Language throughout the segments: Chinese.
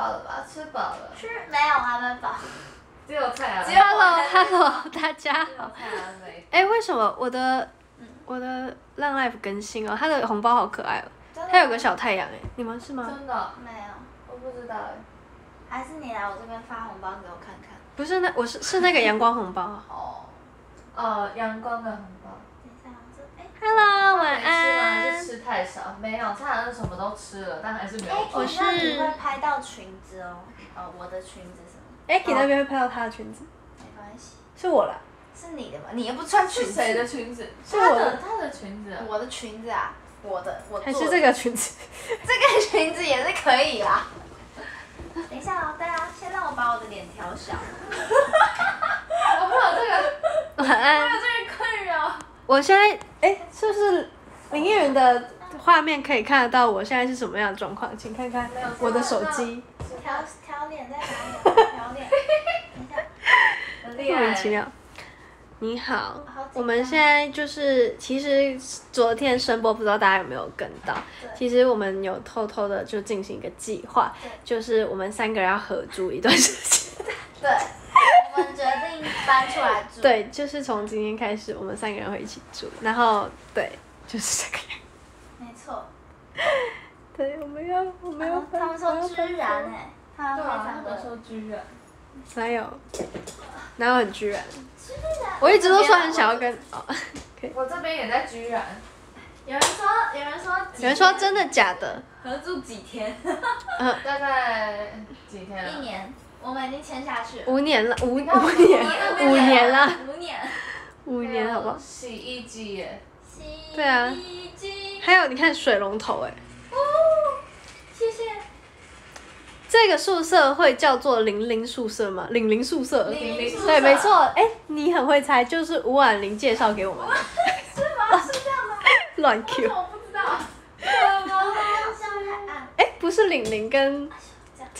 饱了吧？吃饱了？吃没有还没饱。只有太阳。Hello，Hello，大家。好。哎，为什么我的我的烂 Life 更新哦？他的红包好可爱哦，他有个小太阳哎，你们是吗？真的没有，我不知道哎。还是你来我这边发红包给我看看？不是那我是是那个阳光红包哦，呃阳光的红包。Hello，晚安。吃还是吃太少？没有，他好像什么都吃了，但还是没有。哎，我知道你会拍到裙子哦。哦，我的裙子什么？哎、k i 那边会拍到他的裙子。没关系。是我了。是你的吗？你又不穿裙子。谁的裙子？他的，他的裙子。我的裙子啊！我的，我。还是这个裙子。这个裙子也是可以啦。等一下哦，大家先让我把我的脸调小。我没有这个。晚安。我现在哎，是不是林依云的画面可以看得到我现在是什么样的状况？请看看我的手机。调调脸在调脸。莫名其妙。你好，我们现在就是，其实昨天声波不知道大家有没有跟到？其实我们有偷偷的就进行一个计划，就是我们三个人要合租一段时间。对。我决定搬出来住。对，就是从今天开始，我们三个人会一起住。然后，对，就是这个样。没错。对，我们要，我们要。他们说居然哎，他们说居然。哪有，哪有很居然。居然，我一直都说很想要跟哦。我这边也在居然。有人说，有人说。有人说真的假的？合住几天？大概几天？一年。我已下去五年了，五五年，五年了，五年，五年，好不好？洗衣机，洗，洗衣机，还有你看水龙头，哎，哦，谢谢。这个宿舍会叫做零零宿舍吗？零零宿舍，领领宿舍，对，没错，哎，你很会猜，就是吴婉玲介绍给我们的。是吗？是这样的？乱 Q。我不知道。什么？下哎，不是玲玲跟。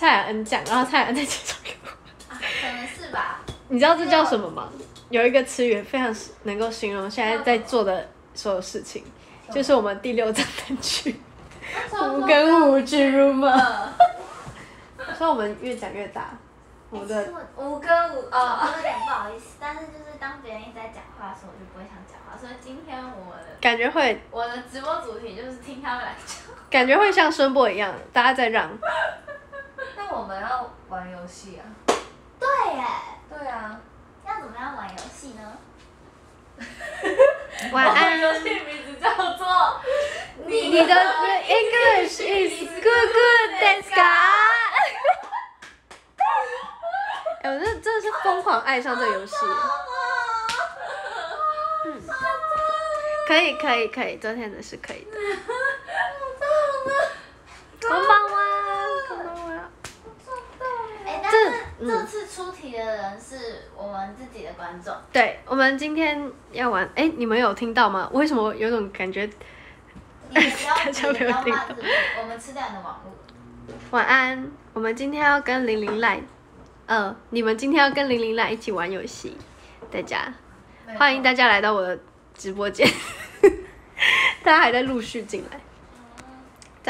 蔡雅恩讲，然后蔡雅恩再介绍给我可能是吧。你知道这叫什么吗？有一个词语非常能够形容现在在做的所有事情，就是我们第六章单句。五根五句 r u 所以，我们越讲越大。我的五根五啊，有点不好意思。但是，就是当别人一直在讲话的时候，我就不会想讲话。所以，今天我的感觉会，我的直播主题就是听他们讲。感觉会像声波一样，大家在让。那我们要玩游戏啊。对耶，对啊。要怎么样玩游戏呢？晚安。游戏名字叫做你的 English is good good, thanks God。哎，我真的真的是疯狂爱上这个游戏。嗯，可以可以可以，昨天的是可以的。こんばんは，こんばんは。 这这次出题的人是我们自己的观众。对我们今天要玩，哎，你们有听到吗？为什么有种感觉？没有听到。我们吃掉你的网络。晚安，我们今天要跟玲玲来。嗯，你们今天要跟玲玲来一起玩游戏。大家，欢迎大家来到我的直播间。大家还在陆续进来。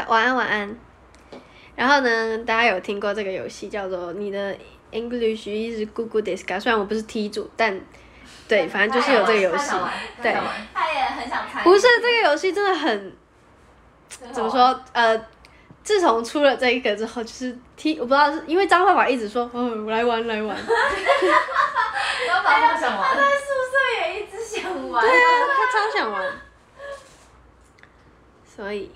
晚安，晚安。然后呢？大家有听过这个游戏叫做《你的 English 一直咕咕滴嘎》？虽然我不是 T 主，但对，反正就是有这个游戏。对。他也很想猜。不是这个游戏真的很，怎么说？呃，自从出了这一个之后，就是 T 我不知道，因为张爸爸一直说：“哦，来玩，来玩。”张爸爸想玩。在宿舍也一直想玩。对啊，他超想玩。所以。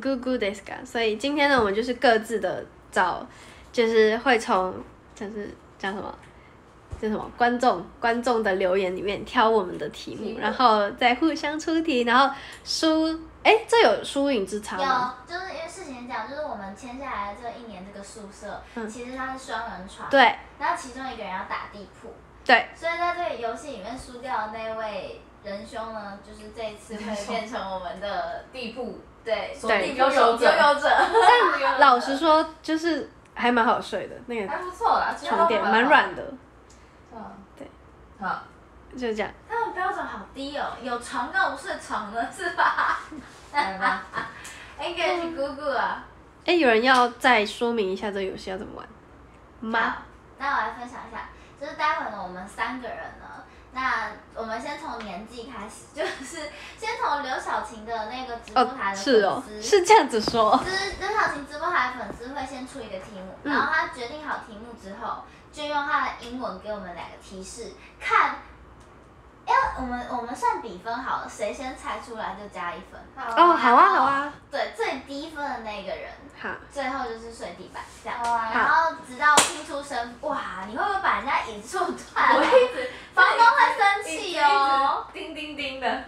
g o o g o o d h i s u 所以今天呢，我们就是各自的找，就是会从就是叫什么，叫什么观众观众的留言里面挑我们的题目，然后再互相出题，然后输哎，这有输赢之差吗？有，就是因为事情讲，就是我们签下来的这一年这个宿舍，嗯，其实它是双人床，对，然后其中一个人要打地铺，对，所以在这个游戏里面输掉那位仁兄呢，就是这一次会变成我们的地铺。对，拥有者，拥有者。但老实说，就是还蛮好睡的，那个还不错啦，床垫蛮软的。嗯，对，好，就这样。他们标准好低哦，有床倒不睡床了，是吧？来吧，哎给姑啊。哎，有人要再说明一下这个游戏要怎么玩吗？那我来分享一下，就是待会呢，我们三个人呢。那我们先从年纪开始，就是先从刘晓晴的那个直播台的粉丝是这样子说，刘晓晴直播台粉丝会先出一个题目，然后他决定好题目之后，就用他的英文给我们两个提示看。哎，我们我们算比分好，了，谁先猜出来就加一分。哦，好啊，好啊。对，最低分的那个人，好，最后就是睡地板这样。然后直到听出声，哇，你会不会把人家椅子撞我一直，房东会生气哦。叮叮叮的。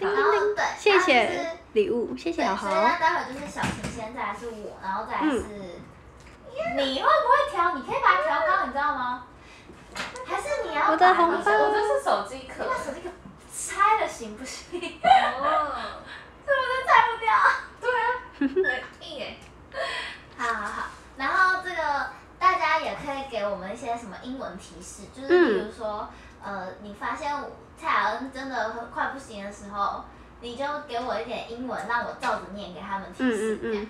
叮叮叮。谢谢礼物，谢谢小豪。所以那待会就是小晴先，再来是我，然后再来是。你会不会调？你可以把它调高，你知道吗？还是你要拍？我这是手机壳，手机壳拆了行不行？哦，这我都拆不掉？对啊。哈哈哈好好好，然后这个大家也可以给我们一些什么英文提示，就是比如说，呃，你发现蔡雅恩真的快不行的时候，你就给我一点英文，让我照着念给他们提示。嗯嗯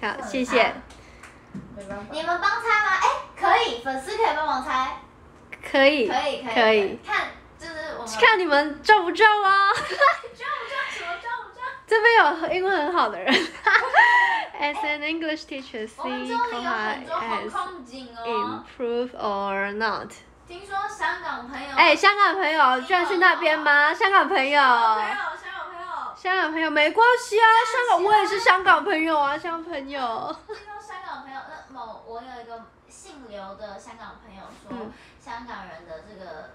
嗯。好，谢谢。你们帮猜吗？哎，可以，粉丝可以帮忙猜。可以可以可以，看就是我看你们中不中啊，壮不壮？什么壮不壮？这边有英文很好的人，As an English teacher, see how as improve or not. 听说香港朋友哎，香港朋友居然去那边吗？香港朋友，香港朋友，香港朋友没关系啊，香港我也是香港朋友啊，香港朋友。有那某我有一个姓刘的香港朋友说，香港人的这个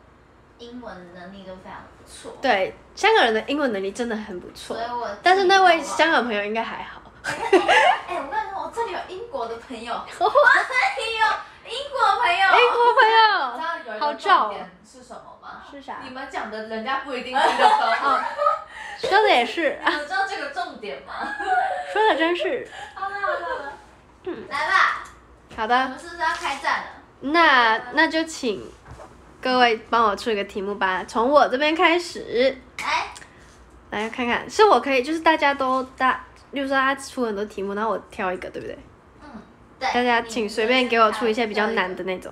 英文能力都非常不错。对，香港人的英文能力真的很不错。所以我但是那位香港朋友应该还好。哎，我跟你说，我这里有英国的朋友，我这里有英国朋友，英国朋友，你知道有一个重点是什么吗？是啥？你们讲的，人家不一定听得懂。说的也是。你知道这个重点吗？说的真是。好的好的。来吧，好的，我们是不是要开战了？那那就请各位帮我出一个题目吧，从我这边开始。哎，来看看，是我可以，就是大家都大，就是大家出很多题目，然后我挑一个，对不对？嗯，对。大家请随便给我出一些比较难的那种，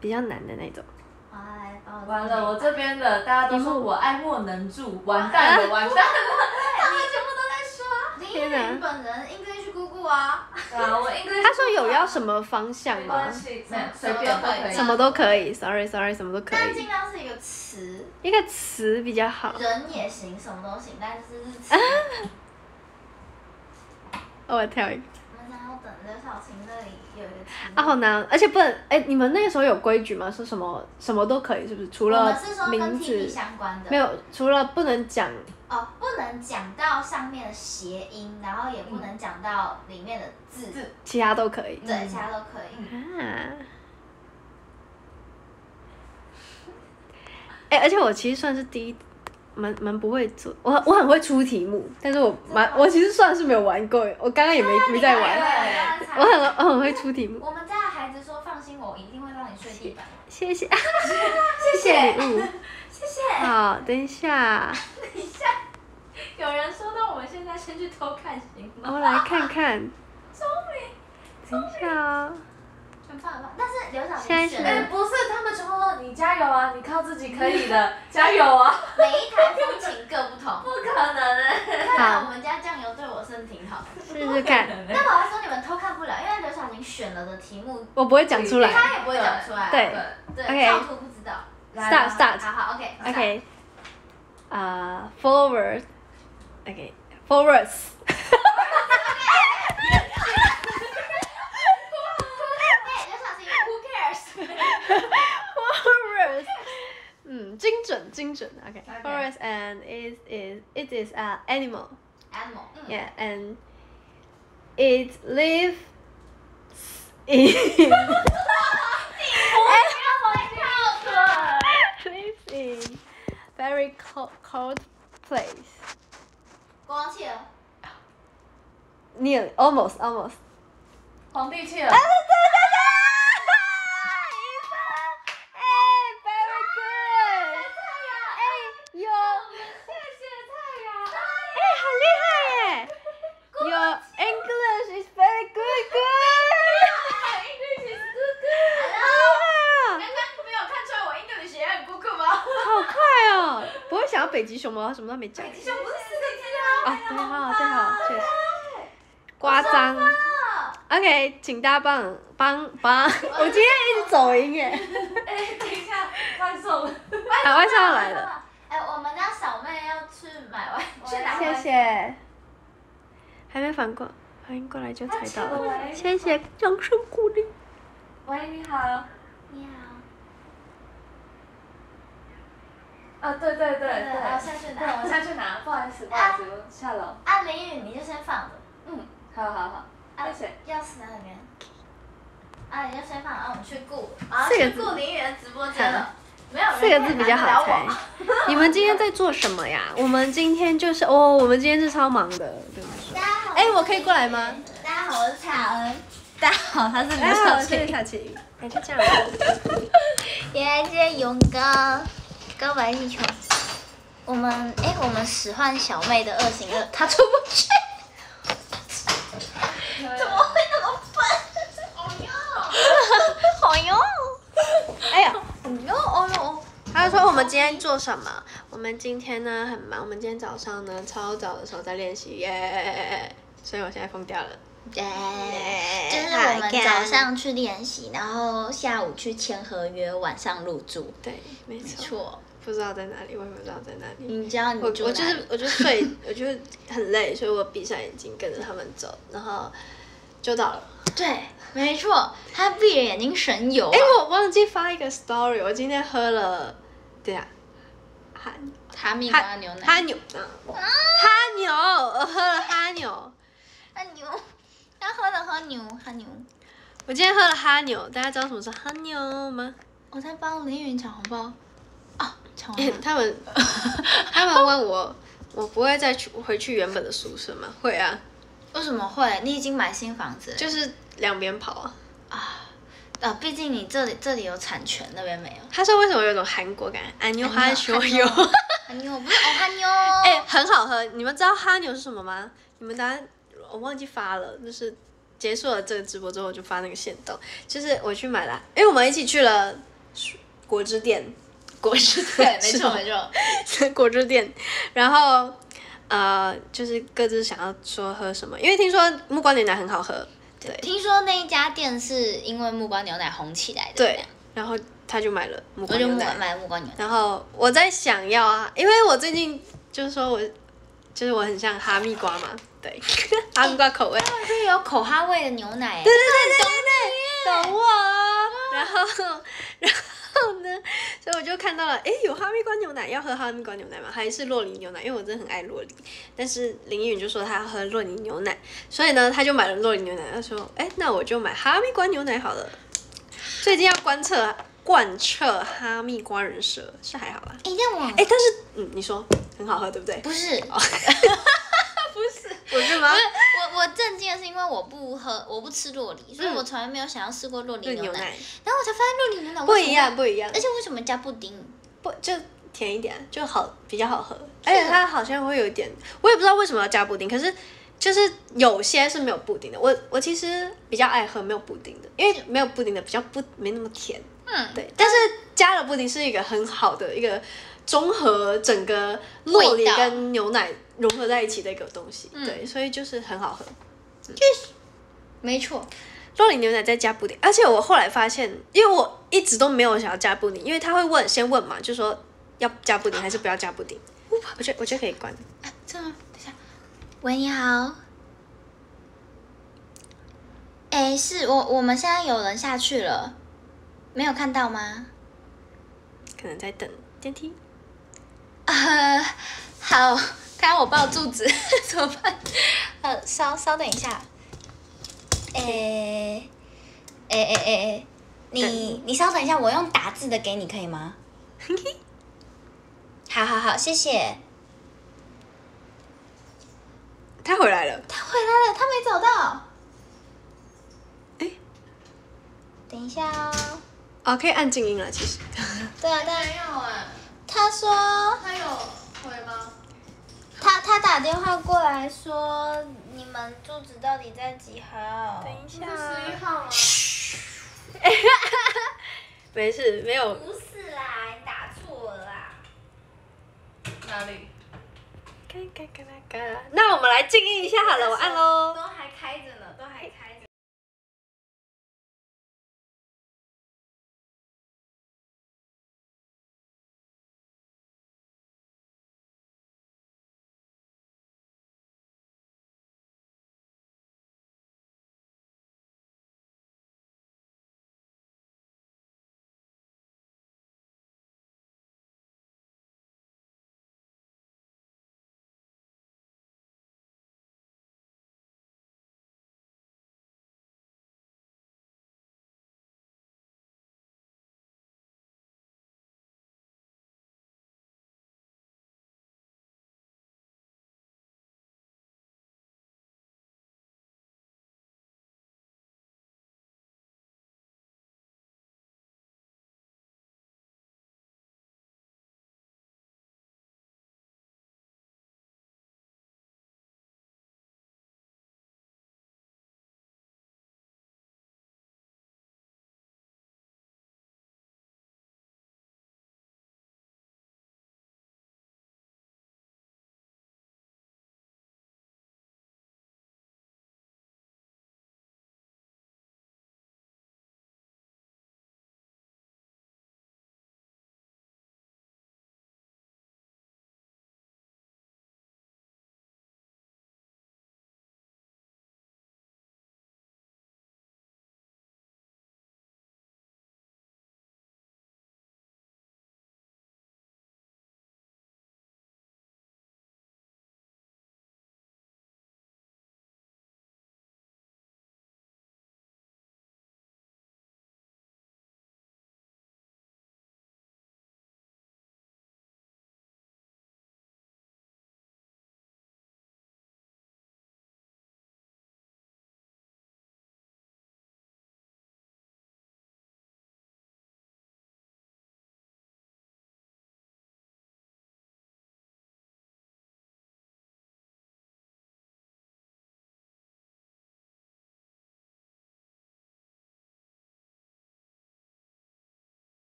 比较难的那种。完了，完了，我这边的大家都说我爱莫能助，完蛋，了，完蛋了！他们全部都在说林依林本人应该。他说有要什么方向吗？没关系，都可以，什么都可以。Sorry，Sorry，什么都可以。但尽量是一个词，一个词比较好。人也行，什么都行，但是是词。我跳一等刘小晴那里有。啊，好难，而且不能哎，你们那个时候有规矩吗？是什么？什么都可以，是不是？除了名字相关的，没有，除了不能讲。哦，不能讲到上面的谐音，然后也不能讲到里面的字，其他都可以，其他都可以。哎，而且我其实算是第一，蛮蛮不会做，我我很会出题目，但是我蛮，我其实算是没有玩过，我刚刚也没没在玩，我很我很会出题目。我们家的孩子说：“放心，我一定会让你顺地。的。”谢谢，谢谢礼物，谢谢。好，等一下。等一下，有人说到，我们现在先去偷看行吗？我们来看看。聪明。聪明。等啊！先放但是刘晓明选……哎，不是他们全部说你加油啊，你靠自己可以的，加油啊！每一台风亲各不同。不可能。来我们家酱油对我是挺好。试试看。但我要说你们偷看不了，因为刘晓宁选了的题目，我不会讲出来，他也不会讲出来。对。对。OK。Start。Start。好好，OK。OK。Uh, forward. Okay. Forwards. 哎，刘晓晴，Who cares？ Forwards. 嗯，精准，精准。Okay. Okay. Forwards and it is it is a animal. Animal。嗯 Yeah, and it lives in 哎 lives in very cold, cold place. Guangxia. Nearly, almost, almost. 皇帝去了。啊对对对对北极熊猫什么都没讲。啊，你好，你好，确实。刮痧。OK，请大棒，帮帮，我今天一直走音耶。哎，等一下。外送。台湾上来了。哎，我们家小妹要去买玩具，谢谢。还没反过，反应过来就猜到了。谢谢掌声鼓励。喂，你好。啊对对对，对，我下去拿，我下去拿，不好意思，不好意我下楼。啊淋雨你就先放着，嗯，好好好。啊谁？钥匙拿哪边？啊你就先放啊我们去顾啊去顾林雨直播间了，没有四个字比较好猜。你们今天在做什么呀？我们今天就是哦，我们今天是超忙的。对大家好，哎我可以过来吗？大家好，我是彩恩。大家好，他是刘小青。大家好，我是小晴。大家下午好。谢谢 勇哥。高白气球，我们哎，我们使唤小妹的二型二，她出不去，怎么会那么笨？好用，好用，哎呀，好用，哦哟。他说我们今天做什么？我们今天呢很忙，我们今天早上呢超早的时候在练习耶，所以我现在疯掉了。对，就是我们早上去练习，然后下午去签合约，晚上入住。对，没错。不知道在哪里，我什不知道在哪里？你知道你我我就是，我就睡，我就很累，所以我闭上眼睛跟着他们走，然后就到了。对，没错。他闭着眼睛神游。哎，我忘记发一个 story。我今天喝了，对呀，哈，哈密瓜牛奶，哈牛，哈牛，我喝了哈牛，哈牛。喝了哈牛，哈牛。我今天喝了哈牛，大家知道什么是哈牛吗？我在帮林允抢红包。哦，抢完了。他们，他们问我，我不会再去回去原本的宿舍吗？会啊。为什么会？你已经买新房子。就是两边跑啊。啊，呃，毕竟你这里这里有产权，那边没有。他说为什么有种韩国感？哎，牛哈牛。哈牛，不是哈牛。哎，很好喝。你们知道哈牛是什么吗？你们答案。我忘记发了，就是结束了这个直播之后就发那个线动，就是我去买了，因为我们一起去了果汁店，果汁店没错 没错，果汁店，然后呃就是各自想要说喝什么，因为听说木瓜牛奶很好喝，对，听说那一家店是因为木瓜牛奶红起来的，对，然后他就买了木瓜牛奶，买了木瓜牛奶，然后我在想要啊，因为我最近就是说我就是我很像哈密瓜嘛。哈密瓜口味，对，有口哈味的牛奶诶。对对对对对，懂我。然后，然后呢？所以我就看到了，哎，有哈密瓜牛奶，要喝哈密瓜牛奶吗？还是洛梨牛奶？因为我真的很爱洛梨。但是林允就说他要喝洛梨牛奶，所以呢，他就买了洛梨牛奶。他说，哎，那我就买哈密瓜牛奶好了。最近要观测。贯彻哈密瓜人设是还好啦。一定要哎，但是嗯，你说很好喝对不对？不是。不是，不是吗？不是，我我震惊的是，因为我不喝，我不吃洛梨，所以我从来没有想要试过洛梨牛奶。然后我才发现洛梨牛奶不一样，不一样。而且为什么加布丁？不就甜一点就好，比较好喝。而且它好像会有一点，我也不知道为什么要加布丁。可是就是有些是没有布丁的，我我其实比较爱喝没有布丁的，因为没有布丁的比较不没那么甜。嗯，对。但是加了布丁是一个很好的一个。综合整个洛丽跟牛奶融合在一起的一个东西，对，所以就是很好喝，就是没错，洛丽牛奶再加布丁，而且我后来发现，因为我一直都没有想要加布丁，因为他会问，先问嘛，就说要加布丁还是不要加布丁，我觉我觉得可以关，真的吗？等下，喂你好，哎是我我们现在有人下去了，没有看到吗？可能在等电梯。啊，好，他要我抱柱子，怎么办？呃，稍稍等一下，诶，诶诶诶诶，你你稍等一下，我用打字的给你可以吗？好，好，好，谢谢。他回来了。他回来了，他没找到。哎，等一下哦。哦，可以按静音了，其实。对啊，当然要啊。他说。他有回吗？他他打电话过来说，你们住址到底在几号？等一下。十一号啊。哈哈哈没事，没有。不是啦，你打错了。哪里？个那个。那我们来静音一下好了，我按喽。都还开着呢，都还开。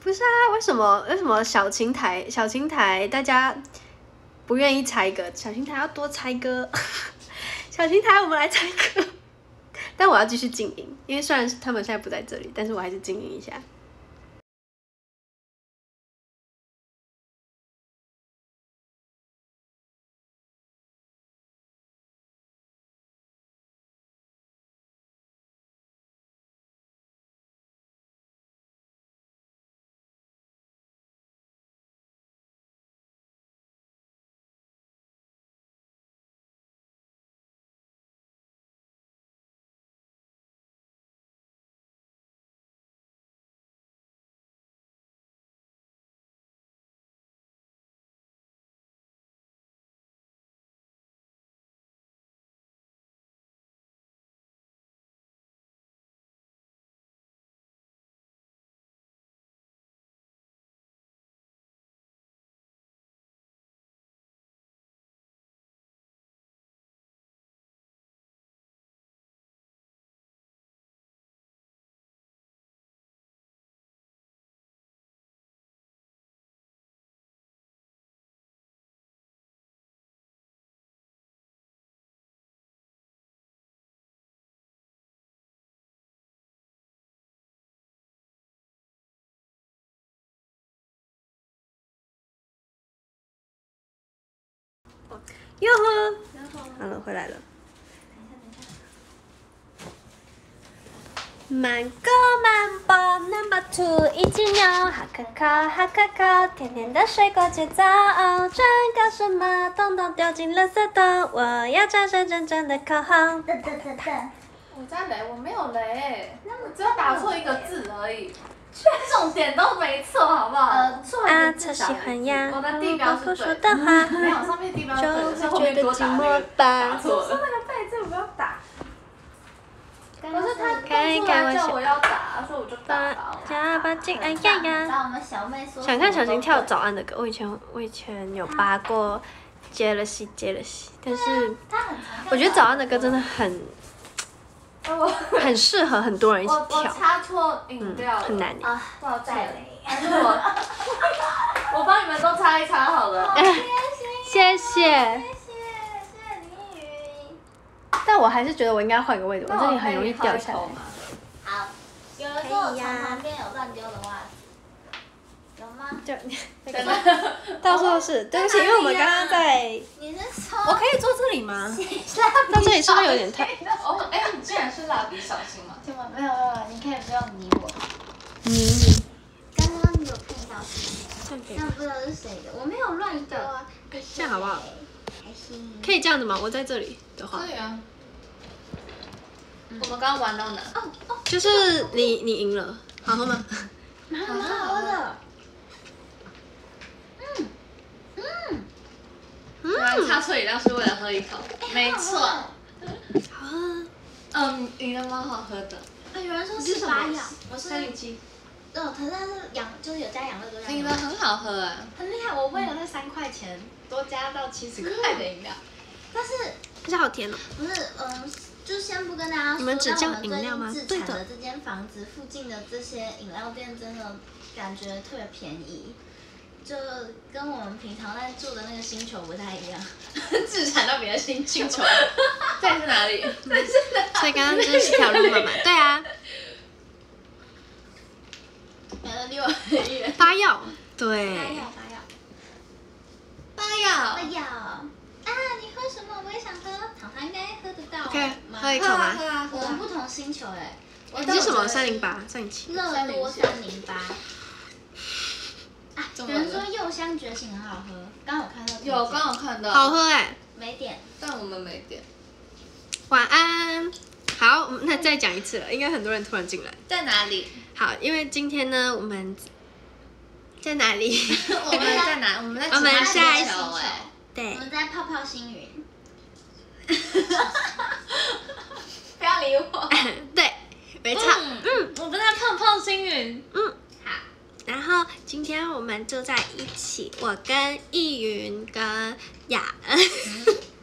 不是啊，为什么？为什么小青苔？小青苔大家不愿意猜歌，小青苔要多猜歌。小青苔，我们来猜歌。但我要继续静音，因为虽然他们现在不在这里，但是我还是静音一下。哟呵好了，回来了。满哥满宝 number two 一只鸟，哈可靠哈可靠，甜甜的水果节奏，扔个什么，统统丢进垃圾桶。我要唱成真正的口红。我在雷，我没有雷，那么只要打错一个字而已。这重点都没错，好不好？啊，他喜欢呀。我在 地表是最。没有上面地是后面打。说那个不要打。可是他刚出来叫我要打，所以我就打加把劲，哎呀呀。想看小新跳早安的歌，我以前我以前有扒过，JLS JLS，但是我觉得早安的歌真的很。很适合很多人一起跳。我错饮料了，很难，不好带了。还是我，我帮你们都擦一擦好了。谢谢。谢谢。谢谢但我还是觉得我应该换个位置，我这里很容易掉下来。好，有有人我旁边乱丢的话。就刚刚，到时候是对不起，因为我们刚刚在。你是说？我可以坐这里吗？蜡到这里是不是有点太？哎你居然是蜡笔小新吗？天哪，没有没有，你可以不要理我。你。刚刚有看到，不知道是谁的，我没有乱说。这样好不好？可以这样子吗？我在这里的话。我们刚刚玩到哪？哦哦。就是你，你赢了，好喝吗？好好喝的。嗯，嗯，他喝饮料是为了喝一口，没错。嗯，你的蛮好喝的。有人说是什么？我是三零七。哦，它是养，就是有加养乐多。你的很好喝啊，很厉害。我为了那三块钱，多加到七十块的饮料，但是。但是好甜哦。不是，嗯，就先不跟大家。你们只叫饮料吗？对的，这间房子附近的这些饮料店真的感觉特别便宜。就跟我们平常在住的那个星球不太一样，自产到别的星球。在是哪里？这是哪？所以刚刚真的是条路嘛？对啊。买了六。发药。对。八药。发药。发药。啊，你喝什么？我也想喝。糖糖应该喝得到。可以喝一口吗？我们不同星球哎。你是什么？三零八，三零七。乐多三零八。有人说柚香觉醒很好喝，刚有看到有刚有看到，好喝哎，没点，但我们没点。晚安，好，那再讲一次，应该很多人突然进来，在哪里？好，因为今天呢，我们在哪里？我们在哪？我们在我们下一球，对，我们在泡泡星云。不要理我，对，没错，嗯，我们在泡泡星云，嗯。然后今天我们就在一起，我跟易云跟雅恩，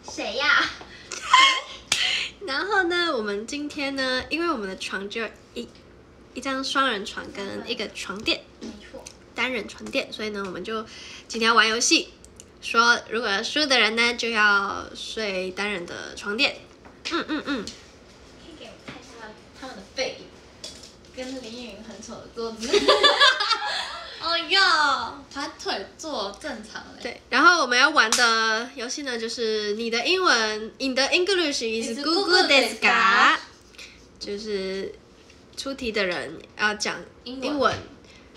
谁呀？然后呢，我们今天呢，因为我们的床就一一张双人床跟一个床垫，没错，单人床垫，所以呢，我们就今天要玩游戏，说如果输的人呢，就要睡单人的床垫。嗯嗯嗯，可以给我看一下他们的背。影。跟林依云很丑的桌子，哦哟，盘腿坐正常嘞。对，然后我们要玩的游戏呢，就是你的英文，你的 English is Google Desk，就是出题的人要讲英文，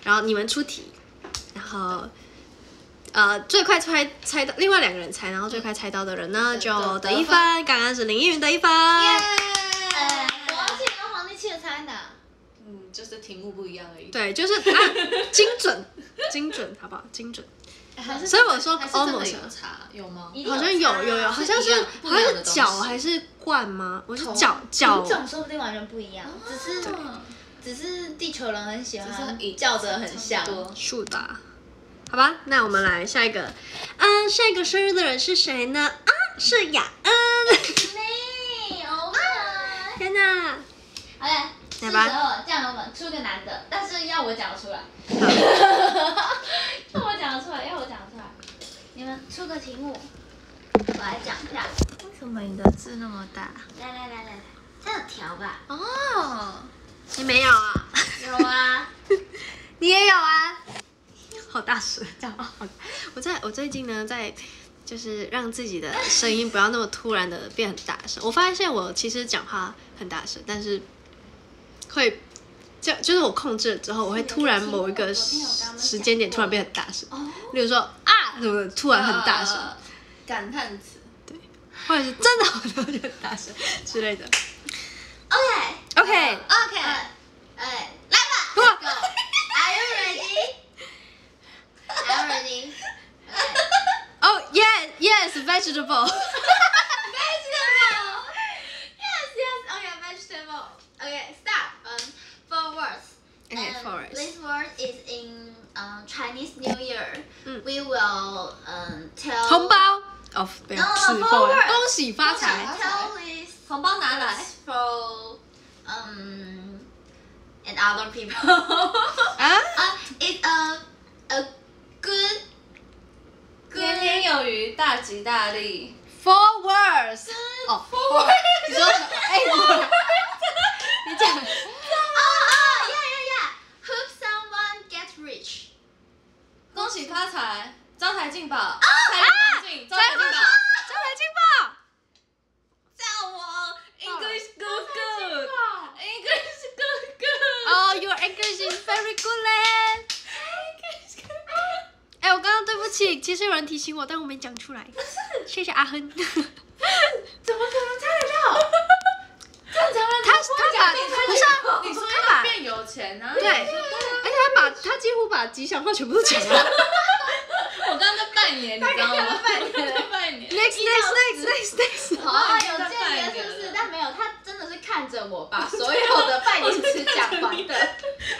然后你们出题，然后呃最快猜猜到，另外两个人猜，然后最快猜到的人呢就得一分。刚刚是林依云得一分。我要去跟皇帝切菜呢。嗯，就是题目不一样而已。对，就是啊，精准，精准，好不好？精准。所以我说，好像有有有，好像是好像是脚还是冠吗？我是脚脚。这种说不定完全不一样，只是只是地球人很喜欢，只是叫的很像。竖吧？好吧，那我们来下一个。嗯，下一个生日的人是谁呢？啊，是雅恩。没有吗？天哪！哎。有时候，酱油出个男的，但是要我讲 出来。要我讲出来，要我讲出来。你们出个题目，我来讲一下。为什么你的字那么大？来来来来，还有条吧？哦，你没有啊？有啊，你也有啊？好大声，我我最近呢，在就是让自己的声音不要那么突然的变很大声。我发现我其实讲话很大声，但是。会，就就是我控制了之后，我会突然某一个时间点突然变很大声，例如说啊，什么突然很大声？感叹词，对，或者是真的，然多就大声之类的。OK，OK，OK，哎，来吧 c o a r e you ready？Are you ready。Oh yes, yes, vegetable。Vegetable。Yes, yes, o k o t vegetable. Okay, stop. Um, four words. Okay, And four words. This word is in um, Chinese New Year. Mm. We will um, tell 红包哦，不要 No, 吃 no, 货 forward 恭喜发财 Tell this 红包拿来。 for um and other people. 啊！ uh, it's a a good 天天有余，大吉大利。 Four words。哦，你说什么？哎， 你讲啊啊 y e a h yeah yeah，Hope someone get rich。恭喜发财，招财进宝，财进财进宝，招财进宝。叫我 English 哥哥，English 哥哥。Oh, your English is very good, m e n g l i s h 哎，我刚刚对不起，其实有人提醒我，但我没讲出来。谢谢阿亨。怎么可能猜得到？正常人他他把不是，他把变有钱啊，对，而且他把他几乎把吉祥话全部都讲了。我刚刚在拜年，你知道吗？拜年，拜 年，拜年。Next，next，next，next，next。好啊，有拜年是不是？但没有，他真的是看着我把所有的拜年词讲完的，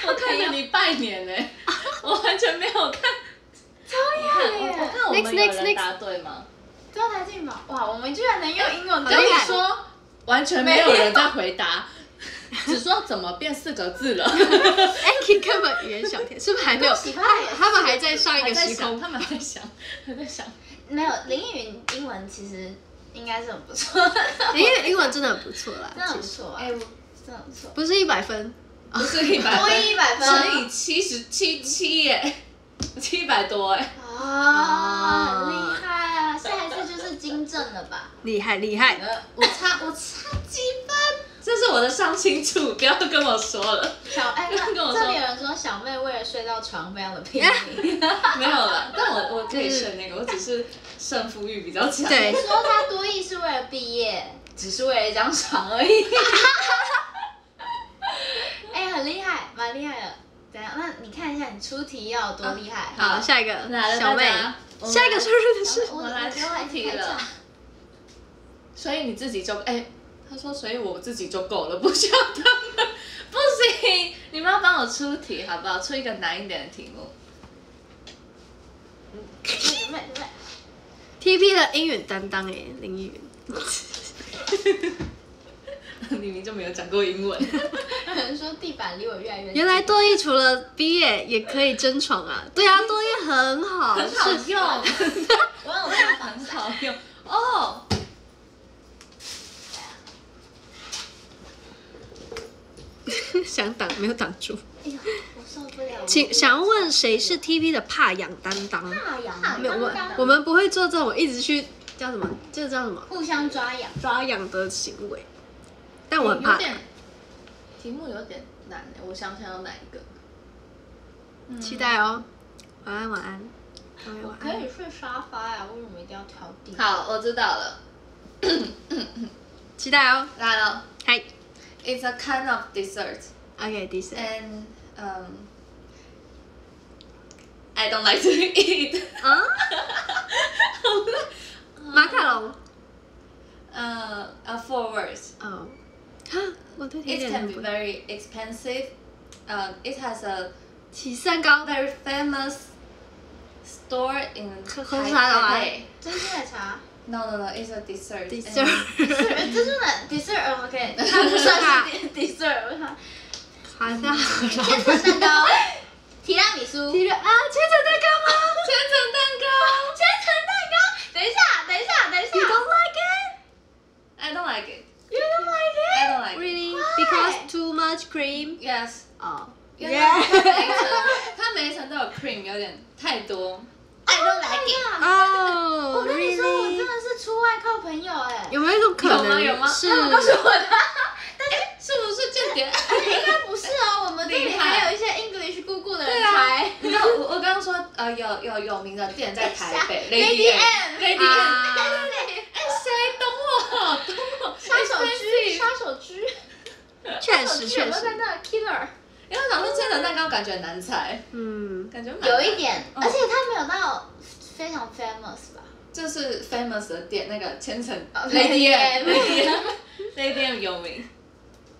我看着你拜年呢，我完全没有看。超厉害耶！我看我们有人答对吗？周才进宝哇，我们居然能用英文跟你说。完全没有人在回答，只说怎么变四个字了。哎，根本语言小天是不是还没有？他 们他们还在上一个时空，他们还在想，还在想，没有林依云英文其实应该是很不错，林依云英文真的很不错啦，真的不错啊，真的不错。不是一百分，不是一百分，乘以七十七七耶，七百多哎。啊，厉害啊！下一次就是金正了吧？厉害厉害，我差我差几分？这是我的上清楚，不要跟我说了。小哎，刚跟我说，这里有人说小妹为了睡到床非常的拼命，没有了。但我我可以睡那个，我只是胜负欲比较强。对，说他多艺是为了毕业，只是为了一张床而已。哎，很厉害，蛮厉害的。对啊，那你看一下你出题要多厉害。好，下一个小妹，下一个出的是。我来出题了。所以你自己就哎，他说所以我自己就够了，不需要他们。不行，你们要帮我出题好不好？出一个难一点的题目。t p 的英语担当哎，林依云。你 明明就没有讲过英文。有人说地板离我越来越……原来多艺除了毕业也可以争宠啊！对啊，多艺很好很好用。我想问防草用哦。想挡没有挡住？哎呀，我受不了请想要问谁是 TV 的怕痒担当？怕痒担没有，我们我们不会做这种一直去叫什么，这是叫什么互相抓痒抓痒的行为。但我怕，题目有点难诶，我想想要哪一个，期待哦，晚安晚安我可以睡沙发呀，为什么一定要调地？好，我知道了，期待哦，来了，Hi，It's a kind of d e s s e r t Okay, dessert，and um I don't like to eat，啊，马卡龙，呃，a four words，哦。哈，我对甜 It 点 can 很 be 不。 very expensive. Um, it has a 起司蛋糕。 very famous store in 喝喝茶的话 Taipei. 珍珠奶茶。 No, no, no. It's a dessert. and- dessert。珍珠奶 dessert OK，它不算是 dessert，它好像千层蛋糕、提拉米苏、提了啊，千层蛋糕吗千层蛋糕。千层蛋糕。等一下，等一下，等一下。 ？You don't like it? I don't like it. You don't like it? I don't like it. Really? Why? Because too much cream? Yes. 哦。因为它每一层，它每一层都有 cream，有点太多。 I don't like it. 哦我跟你说，我真，really？的是出外靠朋友哎。有没有一种可有吗有吗能是？他们告诉我的， 哎，是不是间店？应该不是哦，我们这里还有一些 English 姑姑的人才。你我我刚刚说，呃，有有有名的店在台北，Lady M，Lady M，哎，谁懂我？懂我？杀手狙，杀手狙，确实确实。千层蛋 Killer。因为讲说千层蛋糕感觉难猜，嗯，感觉有一点，而且它没有到非常 famous 吧？就是 famous 的店，那个千层，l Lady M，Lady M 有名。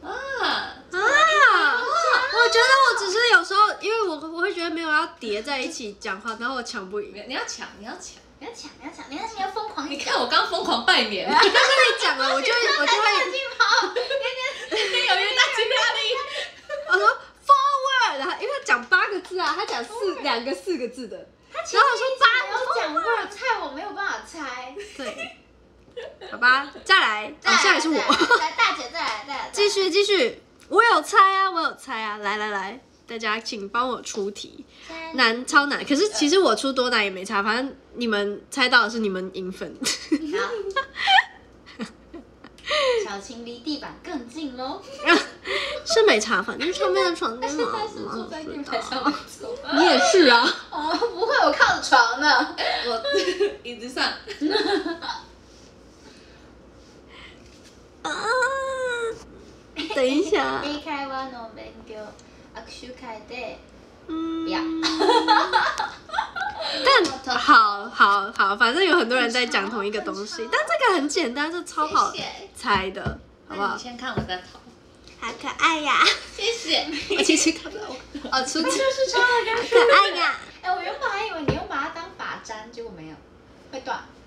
啊啊！我觉得我只是有时候，因为我我会觉得没有要叠在一起讲话，然后我抢不赢。你要抢，你要抢，你要抢，你要抢！你要你要疯狂？你看我刚疯狂拜年，我在那里讲啊，我就我就会。新年新禧，年年年年大吉大利。我说 forward，然后因为他讲八个字啊，他讲四两个四个字的，然后我说八。吧，再来，接下来是我。来，大姐，再来，再来。继续，继续。我有猜啊，我有猜啊。来来来，大家请帮我出题。难，超难。可是其实我出多难也没差，反正你们猜到的是你们赢粉。小青离地板更近喽。是没差，反正上面的床嘛。是在是在地上，你也是啊。哦，不会，我靠着床呢。我 椅子上。等一下。握手会嗯。但好好好，反正有很多人在讲同一个东西，但这个很简单，是超好猜的，好不好？你先看我的头，好可爱呀！谢谢。我其实看。哦，出出是超好看。可爱呀！哎，我原本还以为你用把它当发簪，结果没有，会断。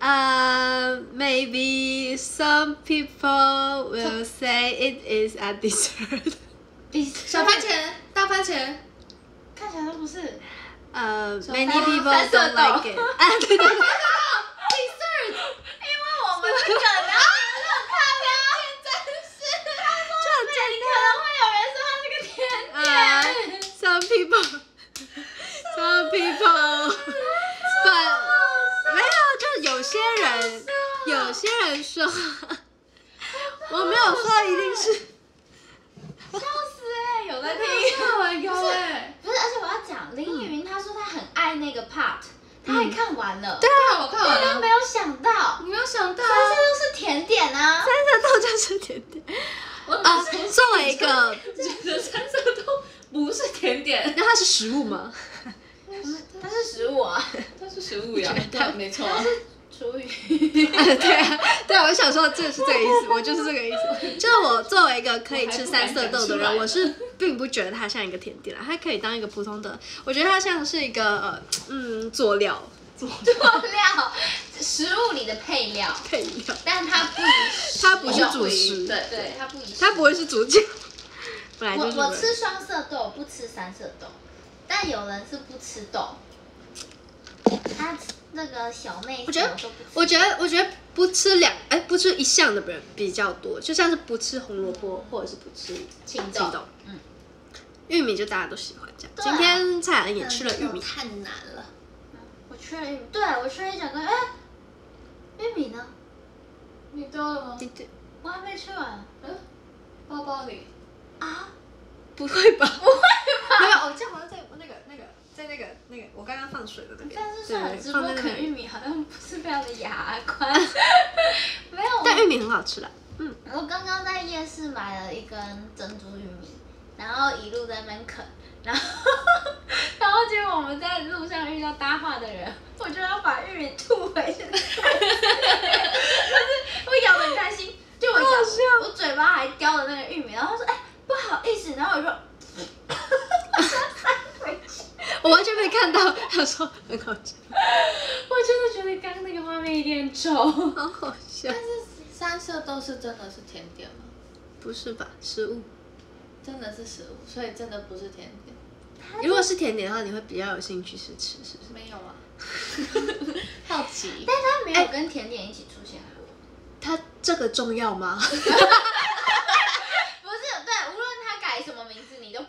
Uh, maybe some people will say it is a dessert. 小番茄，大番茄，看起来都不是。呃、uh,，many people don't like it。啊，对对对。dessert，因为我们不可能。Some people, some people, but 对啊，就有些人，有些人说 我没有说一定是笑死哎，有在听，不 是不是，而且我要讲林依云，她说她很爱那个 part，她还看完了，对啊，我看了，我没有想到，没有想到，三色豆是甜点啊，三色豆就是甜点，啊，送了一个，觉得三色豆不是甜点，那它是食物吗？它是食物啊，它是食物呀，对，没错，是主语。对啊，对啊，我想说，这是这个意思，我就是这个意思。就是我作为一个可以吃三色豆的人，我是并不觉得它像一个甜点，它可以当一个普通的，我觉得它像是一个，嗯，佐料，佐料，食物里的配料，配料，但它不，它不是主食，对，它不一，它不会是主角。我我吃双色豆，不吃三色豆。但有人是不吃豆，他那个小妹，我觉得，我觉得，我觉得不吃两，哎，不吃一项的人比较多，就像是不吃红萝卜，或者是不吃青豆。嗯，玉米就大家都喜欢这样。今天蔡澜也吃了玉米，太难了。我吃了玉米，对我吃了一整个。哎，玉米呢？你吃了吗？对对，我还没吃完。嗯，包包里啊？不会吧？不会吧？没有，这好像在。在那个那个，我刚刚放水的那边。但是，我直播啃玉米好像不是非常的雅观。没有。但玉米很好吃的。嗯。我刚刚在夜市买了一根珍珠玉米，然后一路在那啃，然后然后结果我们在路上遇到搭话的人，我就要把玉米吐回去。但 是，我咬的开心，就我我嘴巴还叼着那个玉米，然后他说：“哎，不好意思。”然后我说。我完全没看到，他说很好笑。我真的觉得刚那个画面有点丑，好好笑。但是三色豆是真的，是甜点吗？不是吧，食物。真的是食物，所以真的不是甜点。如果是甜点的话，你会比较有兴趣去吃是不是？没有啊，好奇。但他没有跟甜点一起出现过。他这个重要吗？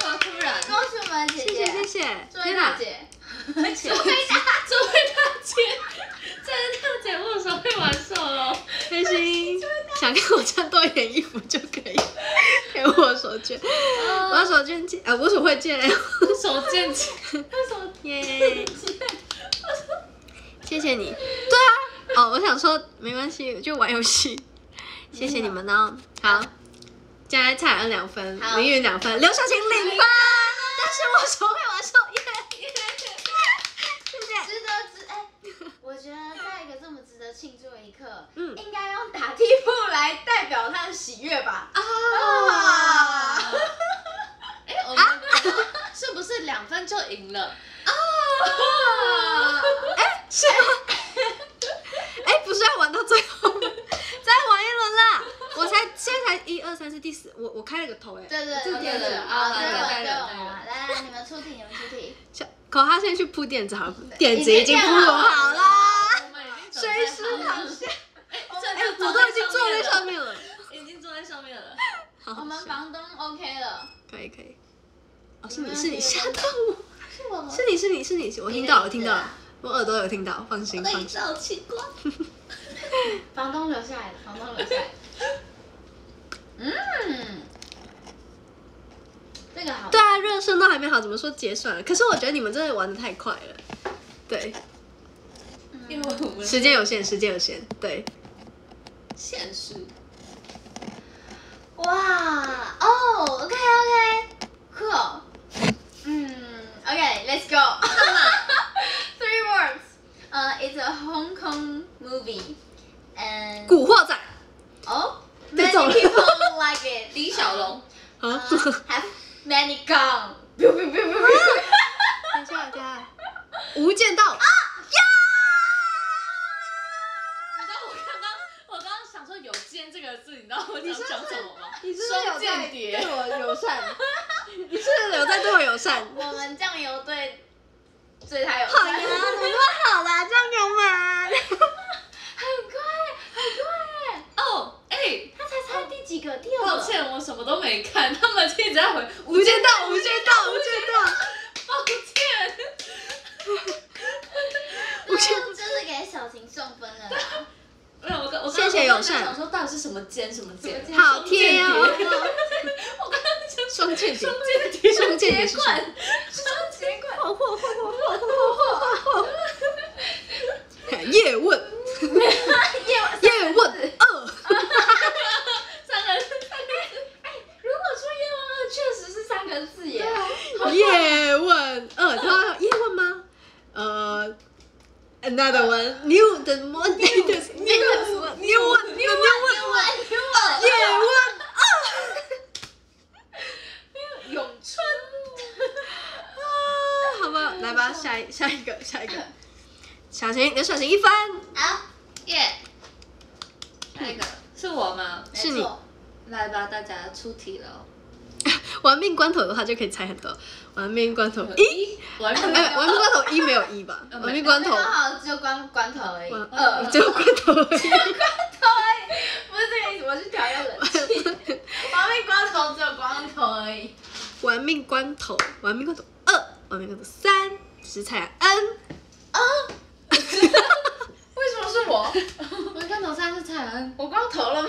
这么突然，恭喜我们姐姐！谢谢谢谢，祝威 大姐，祝威大姐，祝威大姐！在录节目的会玩手哦，开心，想看我穿多一点衣服就可以，给我手绢，玩手绢剑，啊，无手会剑，手绢剑，耶！谢谢你，对啊，哦，我想说没关系，就玩游戏，谢谢你们呢，好。现在蔡恩两分，林允两分，刘小琴零分。但是我从未玩过耶。值得值，我觉得在一个这么值得庆祝的一刻，嗯，应该用打地铺来代表他的喜悦吧。啊！哎，我们是不是两分就赢了？啊！哎，是吗？哎，不是要玩到最后，再玩一轮啦！我才现在才一二三四第四，我我开了个头哎，对对对，铺对对来来来，你们出题，你们出题。小可哈，现在去铺垫子好，垫子已经铺好啦。随时躺下。哎，我都 已经坐在上面了，已经坐在上面了。好，我们房东 OK 了。可以可以。哦，是你是你吓到我。是吗？是你是你是你，我听到我听到。了。我耳朵有听到，放心。对，好奇怪。房东留下来的，房东留下。嗯，那个好。对啊，热身都还没好，怎么说结算了？可是我觉得你们真的玩的太快了。对。因为我们时间有限，时间有限。对。限时。哇哦，OK OK，cool。嗯。Okay, let's go. Three words. Uh, it's a Hong Kong movie. And. 古惑仔。people like it. 李小龙。啊。Have many gun. 哼哼哼哼哼。停下！停下！无间道。啊呀！你知道我刚刚，我刚刚想说有间这个字，你知道我想讲什么吗？你是说间谍？对，我友善。你是留在我友善？我们酱油队对他友善。好呀，怎么那么好啦，酱油们！很快，很快哦，哎，他才猜第几个？第二。抱歉，我什么都没看，他们一直在回《无间道》，《无间道》，《无间道》。抱歉。我就是给小晴送分了。没有，我刚我刚刚想说，到底是什么尖什么尖？好听哦！我刚刚想说，双剑双剑双剑管，双剑管。嚯嚯嚯嚯嚯嚯嚯嚯！叶问，叶叶问二，三个人三个人哎，如果出叶问二，确实是三个字耶。叶问二，知叶问吗？呃。Another one, new one, the modern, the new one, new one, the new one, new one, new one, yeah, one, 啊，没有咏春，啊，好不好？来吧，下一下一个，下一个，小晴给小晴一分，啊，耶，下一个是我吗？是你，来吧，大家出题了。玩命关头的话就可以猜很多。玩命关头一，哎，玩命关头一没有一吧？玩命关头。刚好只有关关头而已。二，只有关头。只有关头，不是这个意思。我是调用冷气。玩命关头只有关头而已。玩命关头，玩命关头二，玩命关头三，是材 N。嗯为什么是我？玩命关头三是食材 N。我光头了吗？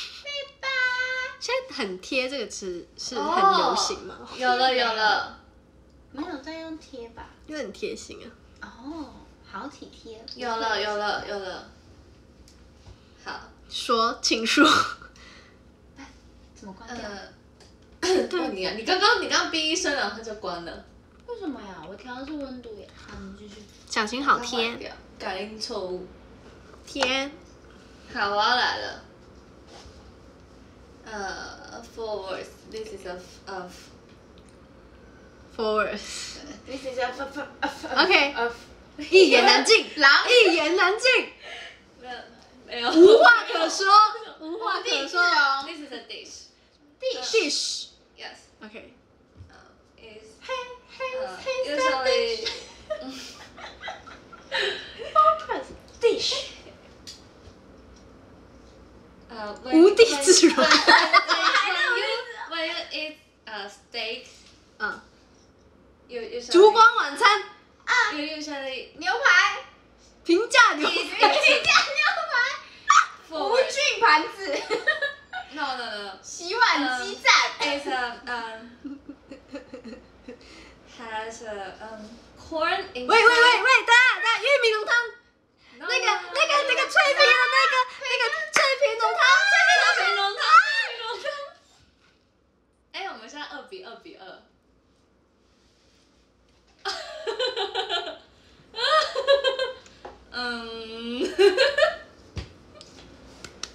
现在很贴这个词是很流行吗？有了有了，没有在用贴吧？因为很贴心啊。哦，好体贴。有了有了有了。好说，请说。哎，怎么关掉？问 你啊，你刚刚你刚刚哔一声，然后它就关了。为什么呀？我调的是温度呀。好，你继续。小心好贴。感应错误。贴。好，我要来了。呃，forwards. This is a a Forward。 This is a f f f OK of 一言难尽，狼一言难尽，没有没有无话可说，无话可说。 This is a dish. Dish。 Yes. OK。 Uh, is 嘿嘿 uh, 嘿 usually dish。 无地自容。还有 e n you when you eat a steak，嗯，有有烛光晚餐，啊，有有什么牛排，平价牛的平价牛排，不俊盘子。No no no，洗碗机在 It's a m um，has um corn in。喂喂喂喂，他他玉米浓汤，那个那个那个脆皮的那个那个。平龙汤，平龙汤，平龙汤。哎，我们现在二比二比二。哈哈哈哈哈哈，嗯。哈哈哈嗯，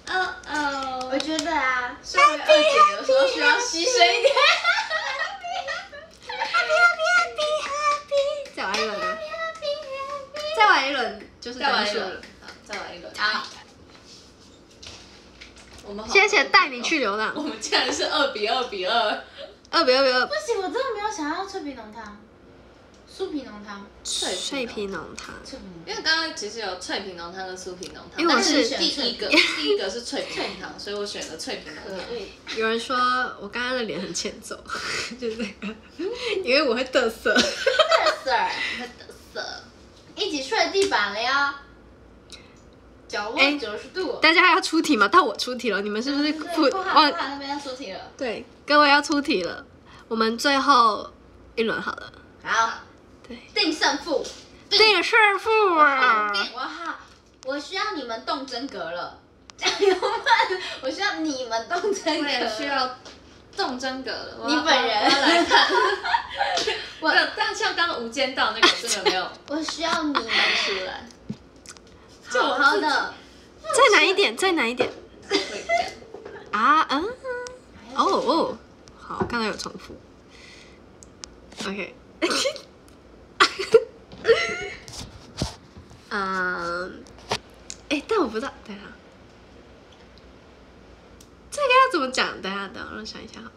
哈哈哈哈，嗯嗯。我觉得啊，身为二姐，有时候需要牺牲一点。哈哈哈哈哈哈 h a p p 再玩一轮。再玩一轮。再玩一轮。好。谢谢带你去流浪。我们竟然是二比二比二，二比二比二。不行，我真的没有想要脆皮浓汤，酥皮浓汤，脆脆皮浓汤。因为刚刚其实有脆皮浓汤跟酥皮浓汤，我是第一个 第一个是脆皮汤，所以我选了脆皮浓汤。有人说我刚刚的脸很欠揍，就是那个，因为我会得瑟，得瑟，会得瑟，一起睡地板了呀。哎，九十度！大家还要出题吗？到我出题了，你们是不是？不？哇，那边要出题了。对，各位要出题了，我们最后一轮好了。好，对，定胜负，定胜负啊！我好，我需要你们动真格了，加油们！我需要你们动真格，需要动真格了。你本人，我当 但像刚刚《无间道》那个真的没有。我需要你们出来。就好的，再难一点，再难一点。啊，嗯，哦哦，好，刚才有重复。OK，嗯，哎，但我不知道，等下，这个要怎么讲？等下，等让我想一下哈。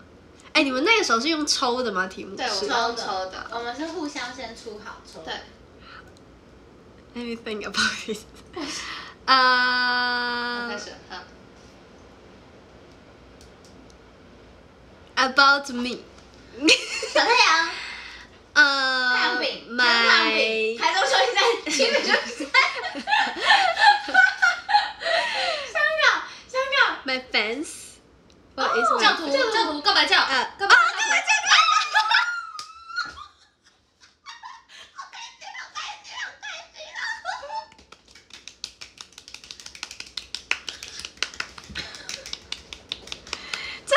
哎，你们那个时候是用抽的吗？题目是抽的，我们是互相先出好抽。对，anything about it。啊、开始 About me，小太阳。呃，my，还 是我重新再，哈哈哈哈香秒，香秒，my fans，教徒，教徒，告白教，告白，告白教徒。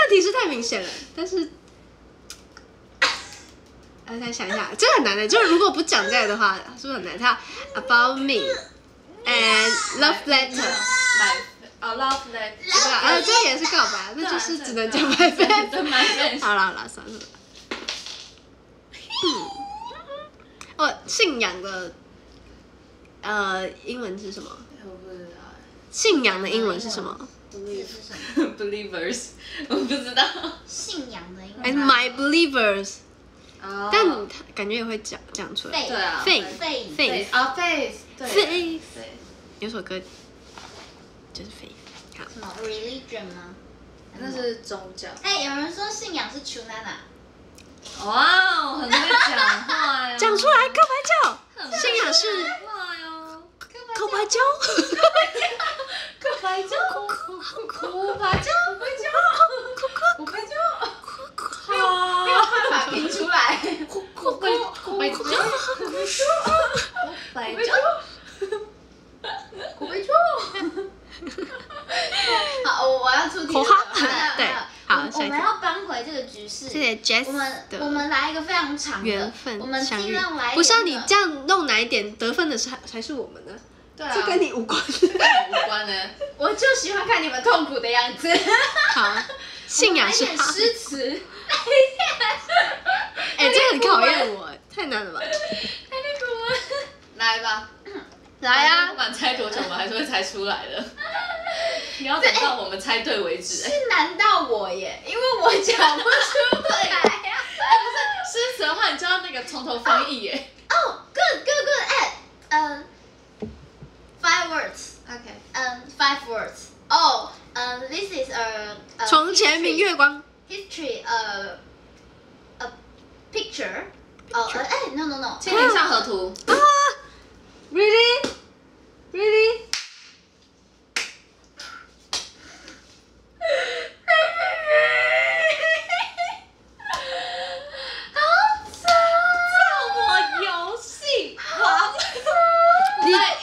问题是太明显了，但是，我再想一下，这很难的，就是如果不讲个的话，是不是很难？他 a b o u t me and love letter 啊 love letter，啊，这也是告白，那就是只能讲 my f a r i t e 好啦啦，算了。嗯，哦，信仰的，呃，英文是什么？信仰的英文是什么？b e l i e v e r s 我不知道。信仰的应该。And My believers。哦。但感觉也会讲讲出来。对啊。Face。Face。啊，Face。Face。有首歌，就是 Face。什么？Religion 吗？那是宗教。哎，有人说信仰是 t r u Nana。哇，很会讲话呀。讲出来，告白教。信仰是。妈哟。告白教。五百兆，哭五五百兆，五百哭五五五哭兆，五五没有办法拼出来，五哭百兆，五哭兆，五百哭五好，我我要出题了，对，我们要扳回这个局势。谢谢 Jess，我们我们来一个非常长的，我们今天来，不是你这样弄哪一点得分的才才是我们的。这跟你无关，无关呢。我就喜欢看你们痛苦的样子。好，信仰是诗词。哎，这很考验我，太难了吧？猜古文，来吧，来呀。不管猜多久，我们还是会猜出来的。你要等到我们猜对为止。是难到我耶？因为我讲不出来。不是诗词的话，你就要那个从头翻译耶。Oh, good, good, good. 哎，嗯。，five words， OK，嗯，five words。哦，嗯，this is a a 从前明月光。 history a a picture。哦，呃哎，no no no，清明上河图。 Really? Really?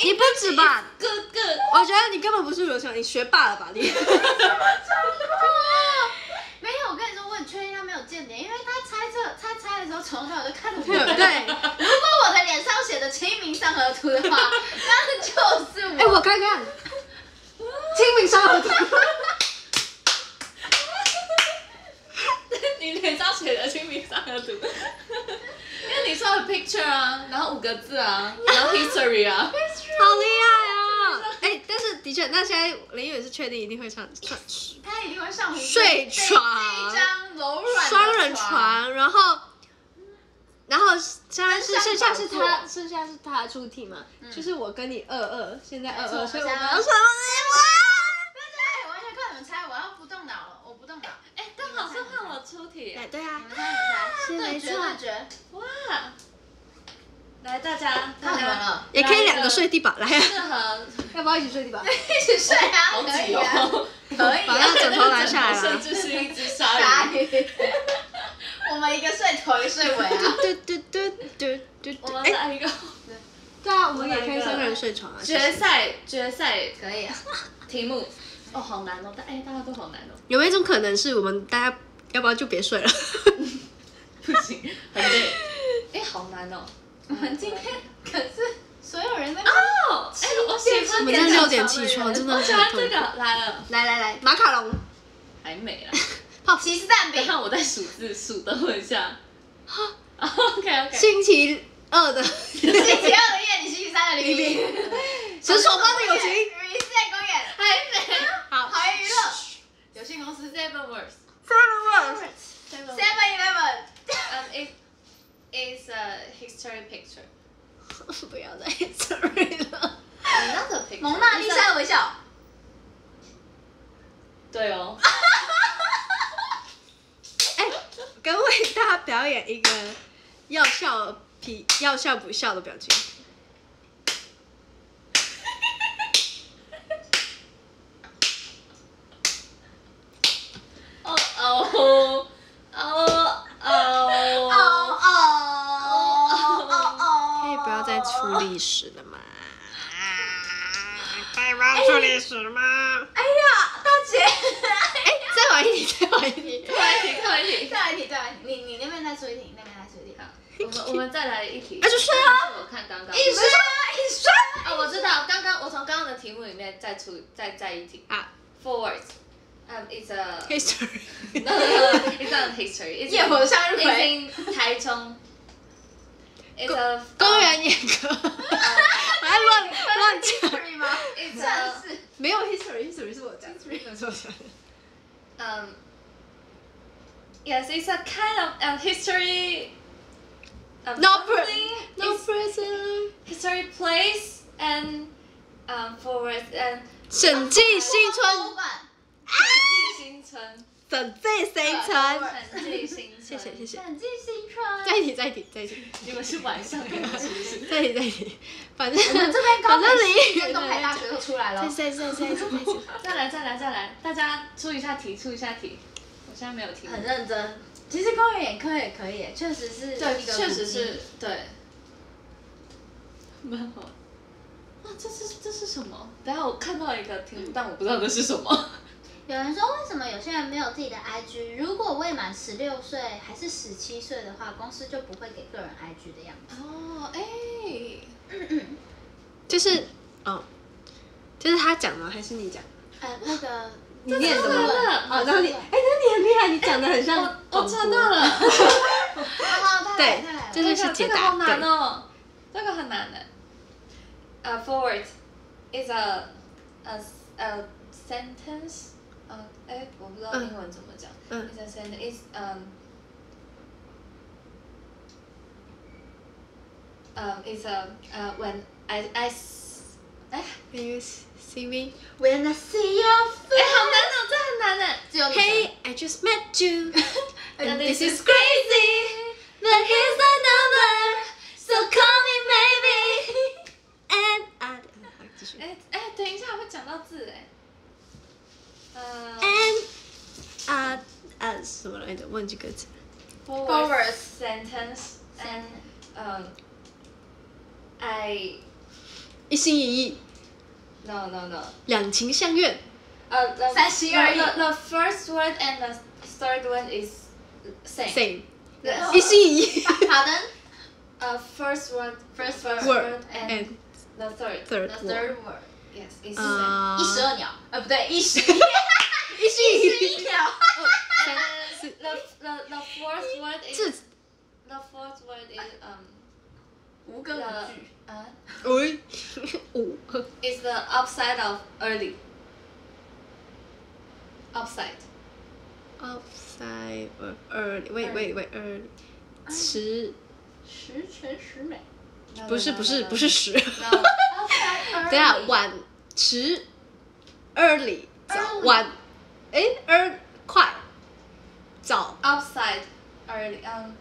你不止吧，哥哥！我觉得你根本不是刘翔，你学霸了吧？你 没有，我跟你说，我很确定他没有间谍，因为他猜测他猜的时候，从小我都看的我。对。如果我的脸上写着《清明上河图》的话，那就是……哎，我看看，《清明上河图》。你脸上写的清明上河图，因为你说有 picture 啊，然后五个字啊，然后 history 啊，好厉害啊！哎，但是的确，那现在林允是确定一定会唱，他一定会上床，睡床，一张柔软双人床，然后，然后，现在是剩下是他，剩下是他出题嘛，就是我跟你二二，现在二二，所以我们要双人床。对对，完全靠你们猜，我要不。哎，刚好是换我出题。对啊。啊！对，决哇！来，大家，大家，也可以两个睡地板来啊。适合。要不要一起睡地板？一起睡啊！可以啊。可以。把那枕头拿下来了。我们一个睡头，一个睡尾。啊。对对对对对对。我们来一个。对啊，我们也可以三个人睡床啊。决赛，决赛可以啊。题目，哦，好难哦！大哎，大家都好难哦。有没有一种可能是我们大家要不要就别睡了？不行，很累。哎，好难哦。我们今天可是所有人在。哦，哎，我喜欢我们六点起床，真的好痛苦。来了，来来来，马卡龙。还没了，泡奇士蛋饼。看我在数字，数等一下。啊，OK OK。星期二的星期二的夜，你星期三的黎明。谁手话的友情？r e s e t 公园，还没，好，好娱乐。有限公司 Seven Words Seven Words Seven Eleven Um, it is a history picture. 不要再 history 了。Another picture. 威莎微笑。对哦。哎，跟为大家表演一个要笑皮要笑不笑的表情。哦哦哦哦哦哦哦可以不要再出历史了吗？可以不要出历史了吗？哎呀，大姐！哎，再玩一题，再玩一题，再玩一题，再玩一题，再玩一题，再玩一题。你你那边再出一题，那边再出一题啊！我们我们再来一题，那就说啊！我看刚刚，一你说，你说。啊！我知道，刚刚我从刚刚的题目里面再出再再一题啊，forwards。Um, it's a History。 no, no, no, it's not history. It's 夜火向日 It's 葵， in 台中。It's a 公园演歌，我在乱乱讲。 history 吗？ It's 真 a 是。没有 history，history 是我讲的，是我讲的。 um. Yes, it's a kind of a history. Of No pre- something. No It's present。 history place and um forward and 审计新村， 走进星辰，走进星辰，走进星，谢谢谢谢，走季星辰，在一起在一起在一起，你们是晚上的吗？在一起在一起，反正我们这边刚从林业大学出来了，再再再再，再来再来再来，大家出一下题出一下题，我现在没有题，很认真，其实公园眼科也可以，确实是，对，确实是，对，蛮好，哇，这是这是什么？等下我看到一个题，但我不知道这是什么。有人说，为什么有些人没有自己的 IG？如果未满十六岁还是十七岁的话，公司就不会给个人 IG 的样子哦。哎，就是，哦，就是他讲的还是你讲？呃，那个 你念怎么了？啊，那你，哎，那你很厉害，你讲的很像。我做到了。对，这就是解答。这个好难哦，这个很难的。A forward is a a a sentence. 哎，我不知道嗯英文怎么讲。嗯 Is a sentence is um um is a uh when I I s- 哎 Can you see me? When I see your 哎， face，好难哦，这很难哎。只有女 Hey, 生 I just met you. And this this is is crazy, but here's the number, so call me maybe. And I 好继续哎哎，等一下，会讲到字哎。 呃 and 啊啊什么来着？忘记歌词。 forward sentence and um I 一心一意， no no no 两情相悦。 uh the 三心二意 the, the first word and the third one is same Same， Yes. 一心一意。好的 uh first word First first Word and and the third third ，the word。 third word，yes is 啊一石二鸟，呃，不对，一石一心一意。一鸟。三 same 四 the the the fourth word is 字 the fourth word is um 无根 the 无据。 uh 喂五 is the upside of early upside upside or early wait wait wait early 迟十全十美。 不是不是不是十， no 等一下晚迟 early 早 Early 晚哎 ear 快早 upside early um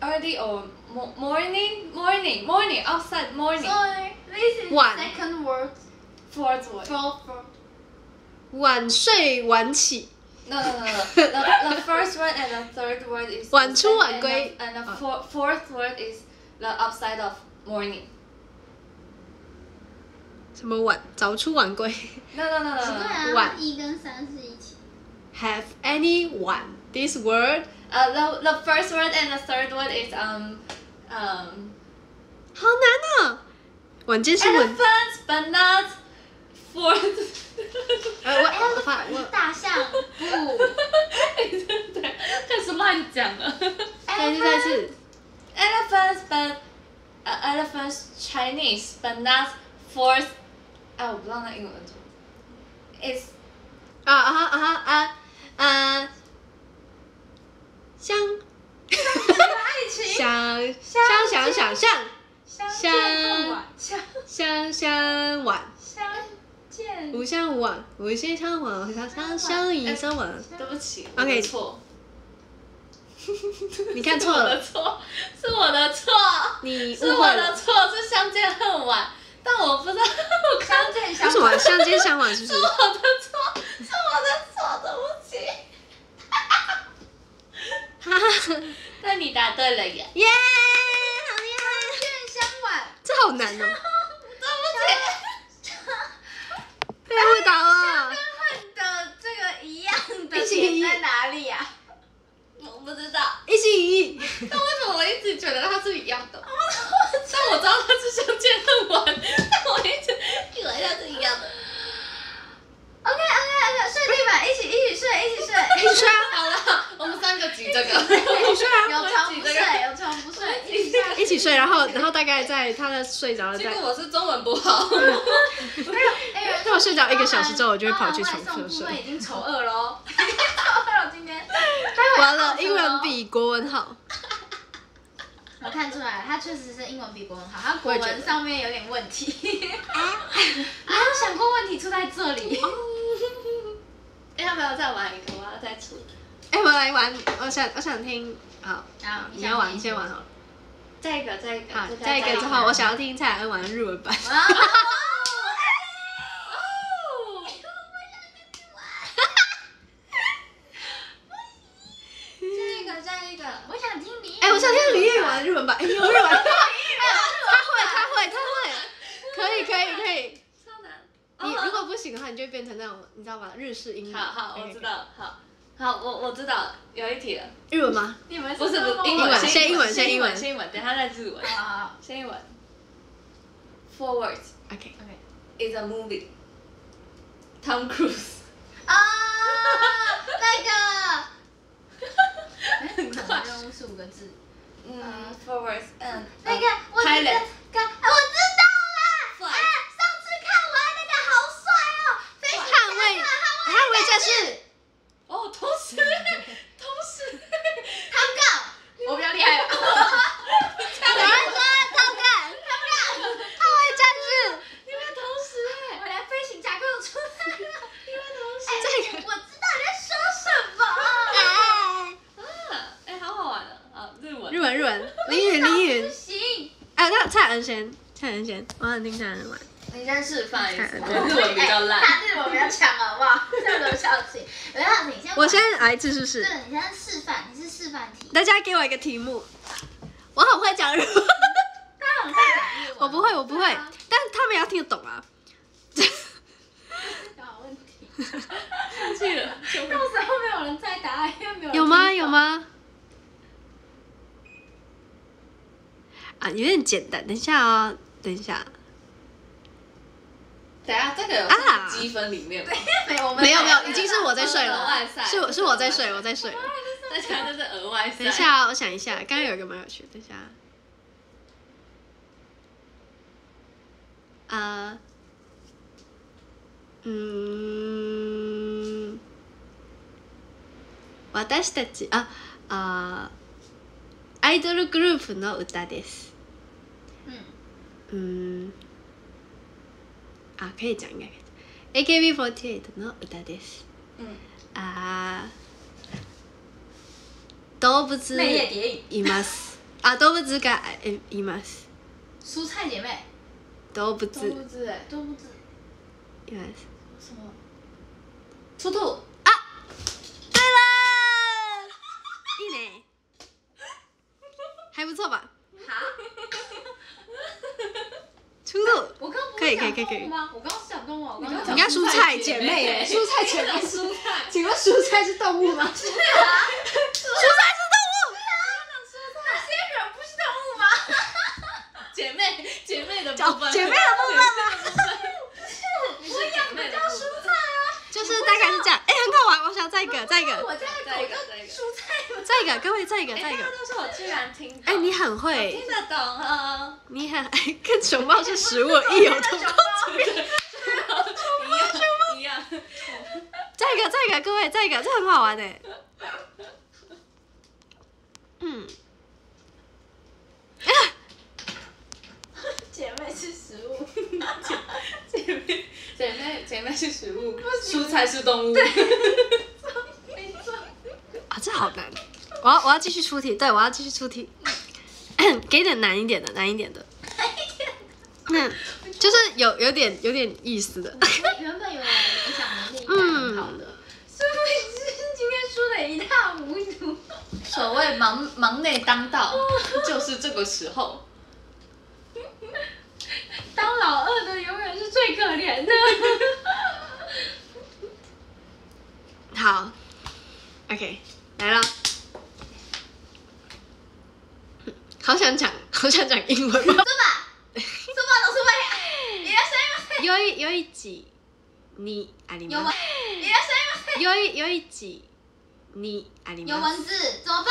early or mo- morning morning morning upside morning Sorry, this is One. second word. fourth word Fourth word. 晚睡晚起 no no no no the, the first word and the third word is 晚出 and 晚 the- 归 and the Ah. four, fourth word is the upside of morning 什么晚早出晚归 no no no no 对 no 啊晚，一跟三是一起。 have anyone this word uh, the, the first word and the third word is um um 好难啊！晚间新闻 elephants but not fourth 呃我我发我大象不。对，开始乱讲了。再次再次 Uh, elephants but, uh elephants Chinese but not fourth, 哎我不知道那英文怎么，is, t 啊啊啊啊，嗯，想，想象爱情，想想想想象，相相相相相相晚，相相相相晚，相见无相晚，无限相晚，相相相相迎相晚，对不起，我错。你看错了，是我的错，是我的错，你是我的错，是相见恨晚。但我不知道，相 见，不是我相见相晚是是？是我的错，是我的错，对不起。哈哈，那你答对了耶！耶，好厉害！相见相晚，这好难哦，对不起。谁会答啊？相恨的这个一样的点在哪里呀？我不知道。一心一，意。但为什么我一直觉得它是一样的？但 我知道它是相见恨晚，但我一直以为它是一样的。OK OK OK，睡地板，一起一起睡，一起睡，一起睡啊！好了，我们三个挤这个，一起睡啊！有床不睡，有床不睡，一起一起睡，然后然后大概在他的睡着了。结果我是中文不好。哎，那我睡着一个小时之后，我就会跑去床睡。我们已经丑恶了今天，我。比国文好，我看出来了，他确实是英文比国文好，他国文上面有点问题。啊，没 有想过问题出在这里。要不要再玩一个？我要再出。哎，我来玩，我想，我想听，好，啊，你要玩，你先玩好了。再一个，再一个，好，再一个之后，我想要听蔡依林玩日文版。好好，我知道，好，好，我我知道，有一题了。日文吗？不是，不是，英文，先英文，先英文，先英文，等下再日文。啊，先英文。Four words. o k o k It's a movie. Tom Cruise. 啊，那个。哎，很快。是五个字。嗯，Four words. 嗯，那个，我，那个，我知道了。捍卫是。哦，哦，偷 袭，偷袭，唐哥，我比较厉害，唐哥，唐哥，唐哥，捍卫战士，你们偷袭，我来飞行甲，我出战，你们偷袭，我知道你在说什么，啊，好好玩啊，日文，日文，日文，林允，林允，不行，哎，那蔡恩贤，蔡恩贤，我想听蔡恩玩。你先示范一下，日文比较烂，他日文比较强，好不好？这都小题，小你先，我先，哎，试试试。对，你先示范，你是示范题。大家给我一个题目，我很会讲日文，他很会讲日文，我不会，我不会，但他们要听得懂啊。上去了，到时候没有人再答有有吗？有吗？啊，有点简单，等一下啊，等一下。等一下这个有啊积分里面吗？没有，我们没有没有，没已经是我在睡额外了赛，是我是我在睡，我在睡。大家这是额外赛。等一下哦，我想一下，刚刚有一个蛮有趣的，等一下。啊，嗯，私たちああアイドルグループの歌です。嗯，うん。 あ、可以讲应该可以讲。AKB48 の歌です。嗯，あー動物内野谍影，います。あ、動物がえいます。蔬菜姐妹，動物动物字哎，动物字，います。什么？兔兔。对了，いいね。还不错吧？哈， 路可以可以可以可以吗？我刚刚是讲动物，你讲蔬菜姐妹哎，蔬菜姐妹，蔬菜，请问蔬菜是动物吗？蔬菜是动物，蔬菜。那些人不是动物吗？姐妹姐妹的部分，姐妹的装扮吗？我养的叫蔬菜啊，就是大概是这样，哎，很好玩，我想再一个再一个。再一个，各位，再一个，再一个，都是我居然听，哎，你很会听得懂啊！你很哎，跟熊猫是食物，一模一样，熊猫，熊猫一样。再一个，再一个，各位，再一个，这很好玩的。嗯。姐妹是食物，姐妹姐妹姐妹是食物，蔬菜是动物。对。啊，这好难。我要我要继续出题，对，我要继续出题，给点难一点的，难一点的，那 就是有有点有点意思的。原本有影响能力，嗯，好的。苏菲今天输的一塌糊涂，所谓“忙忙内当道”，就是这个时候。当老二的永远是最可怜的。好，OK，来了。好想讲，好想讲英文吗？是吧？是吧？老师会，いらっしゃいませ。良い良い字にあり有文，ます。いらっしゃいませ。良い良い字にあります。有文字怎么办？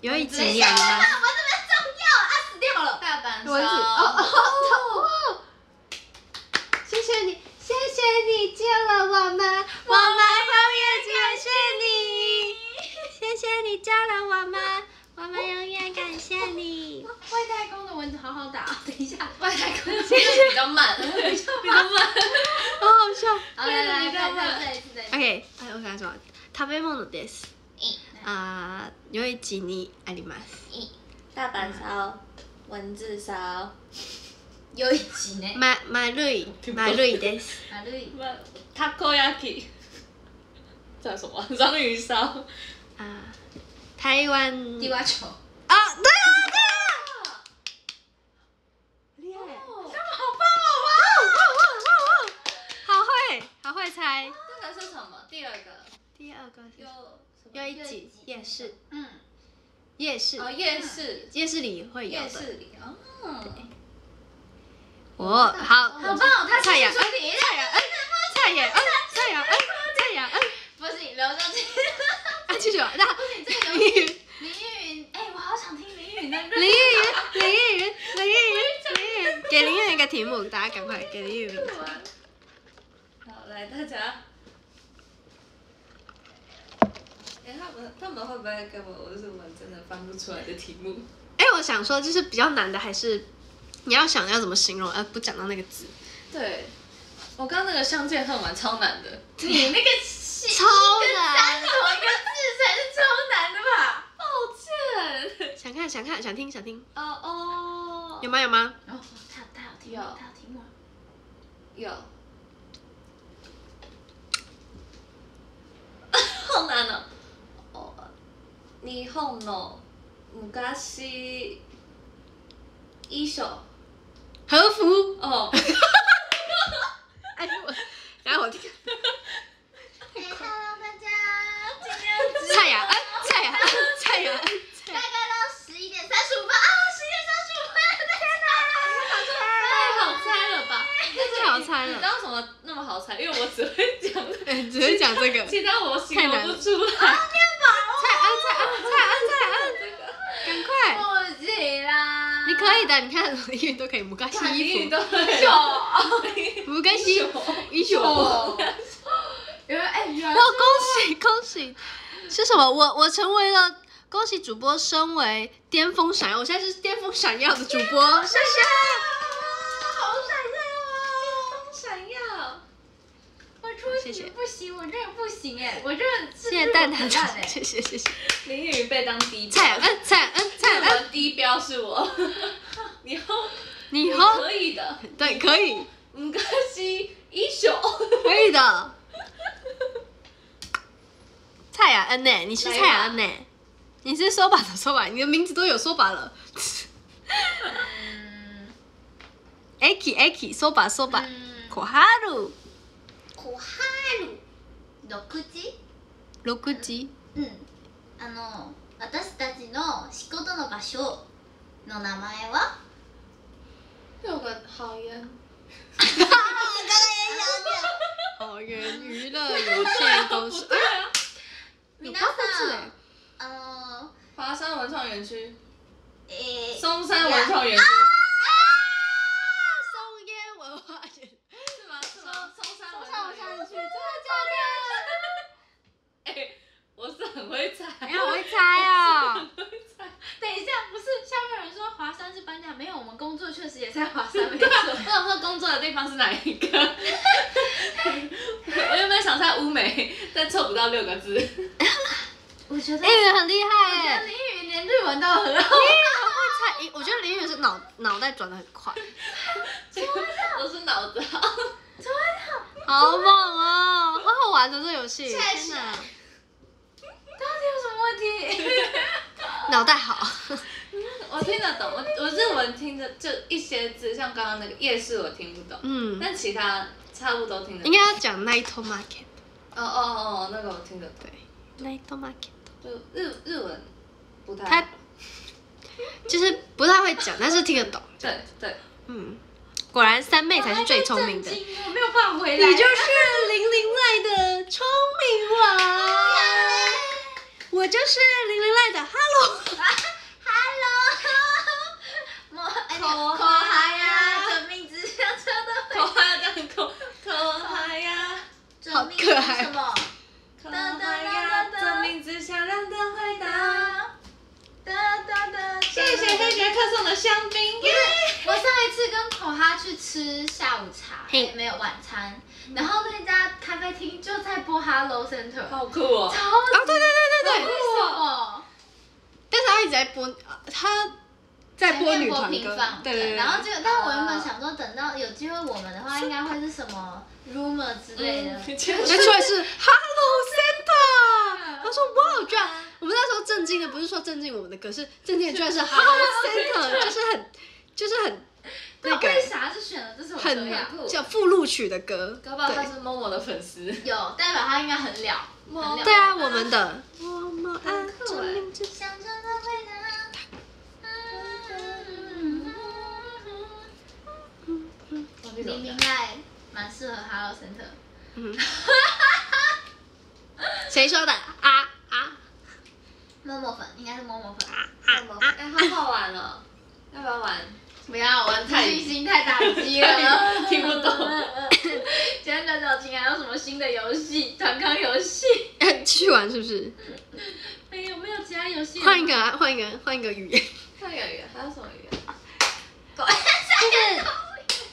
良い字等一下，にあります。文字很重要，啊，死掉了。大阪文字哦哦哦哦！谢谢你，谢谢你救了我们，我们永远感谢你。谢谢你救了我们， 我们永远感谢你。外太空的蚊子好好打。等一下，外太空比较慢，比较慢。好好笑。好，来来来，再再再一次再一次。 OK，哎，我看什么？食べ物です。あー、良い字にあります。大阪烧，文字烧，有一集呢。ま丸い丸いです。啊，对。 takoyaki，叫什么？章鱼烧。啊， 台湾地瓜球啊，对啊，对啊，厉害，好棒哦，哇，哇，哇，哇，好会，好会猜，这个是什么？第二个，第二个有有一集夜市，嗯，夜市哦，夜市，夜市里会有，夜市里哦，我好，好棒，太阳，太阳，太阳，太阳，太阳，太阳，嗯。不行，刘嘉靖，啊，记住，那不是你最刘玉林依云，哎，我好想听林依云的歌。林依云，林依云，林依云，林依云，给林依云一个题目，大家赶快给林依云。好，来，大家。哎，他们他们会不会给我？我是我真的翻不出来的题目。哎，我想说，就是比较难的，还是你要想要怎么形容而不讲到那个字？对，我刚那个相见恨晚超难的，你那个。超难，三个字才是超难的吧？抱歉。想看想看想听想听哦哦，有吗有吗？哦，太好太好听，听了。有。好难呢。哦，日本の昔衣装、和服哦。哎我，哎我听。猜到什么那么好猜？因为我只会讲，只会讲这个，其他我形容不出来。面包啊！菜啊！菜啊！菜啊！菜啊！这个，赶快！恭喜啦！你可以的，你看，英语都可以，不跟新衣服，不跟新衣服，英雄。因为哎，哇！恭喜恭喜，是什么？我我成为了恭喜主播，升为巅峰闪耀，我现在是巅峰闪耀的主播，谢谢。谢谢题不行，我这个不行哎，我这个谢谢蛋挞蛋哎，谢谢谢谢。林雨被当低标蔡恩，蔡恩，蔡日恩，文低标是我，以后你你好，可以的。对，可以，昔衣装。可以的。蔡雅恩呢？你是蔡雅恩呢？你是说把的说把，你的名字都有说把了。嗯 Aki Aki 说把说把，嗯，コハル 小春六時六時うんあの私たちの仕事の場所の名前は有个好人好人娱乐有限公司皆さんあのー、华山文创园区、えー、山文创园区。我是很会猜，我会猜啊。等一下，不是下面有人说华山是搬家，没有，我们工作确实也在华山，没错。我想说工作的地方是哪一个。我有没有想在乌梅，但凑不到六个字。我觉得林雨很厉害，哎，林雨连日文都很好。林雨很会猜，我觉得林雨是脑脑袋转的很快。都是脑子好。好猛啊！好好玩的这游戏。天哪！到底有什么问题？脑袋好。我听得懂。我我日文听的就一些字，像刚刚那个夜市我听不懂。嗯。但其他差不多听得。应该要讲 Night Market。哦哦哦，那个我听得懂。Night Market。就日日文不太。就是不太会讲，但是听得懂。对对。嗯，果然三妹才是最聪明的。我没有回来。你就是零零外的聪明王。我就是零零赖的 Hello。 Hello，もうえ後輩後輩呀，生命只想车的可爱的可可爱呀，好可爱什么？可爱呀，这名字想让的回答。哒哒哒。谢谢黑杰克送的香槟耶！我上一次跟口哈去吃下午茶，嘿也没有晚餐，然后那家咖啡厅就在播 Hello Center，好酷哦！超哦，对对对 对，但是他一直在播，他在播女团歌，对对对。然后就，但我原本想说，等到有机会我们的话，应该会是什么 rumor 之类的。没错，是 Hello Santa。他说哇，居然，我们那时候震惊的，不是说震惊我们的，歌，是震惊居然是 Hello Santa，就是很，就是很，那个为啥是选了这首歌？很叫副录取的歌。搞不好他是 MoMo 的粉丝，有代表他应该很了。对啊，我们的。林明奈蛮适合 Hello Center。谁说的？啊啊！默默粉应该是默默粉。哎，好好玩哦！要不要玩？不要玩太，信心太打击了，听不懂。今天他表情还有什么新的游戏？团康游戏？继 续玩是不是？没有没有其他游戏。换一个啊！换一个！换一个语言。换一个语言，还有什么语言？下一个。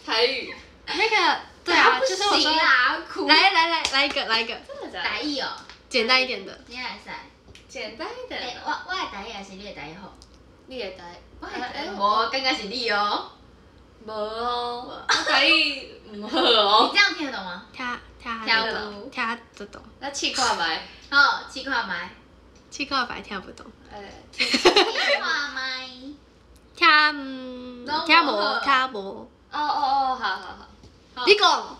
台语。那个对啊，就不行啦！来来来来一个来一个。真的的？台语哦。简单一点的。你来猜。简单一点的。我我的台语还是你的台语好？你的台我无，刚刚是你哦，无哦，我甲你唔好哦。你这样听得懂吗？听，听得懂，听得懂。那试看麦。好，试看麦。试看麦，听不懂。诶，试看麦。听，听无，听无。哦哦哦，好好好。你讲。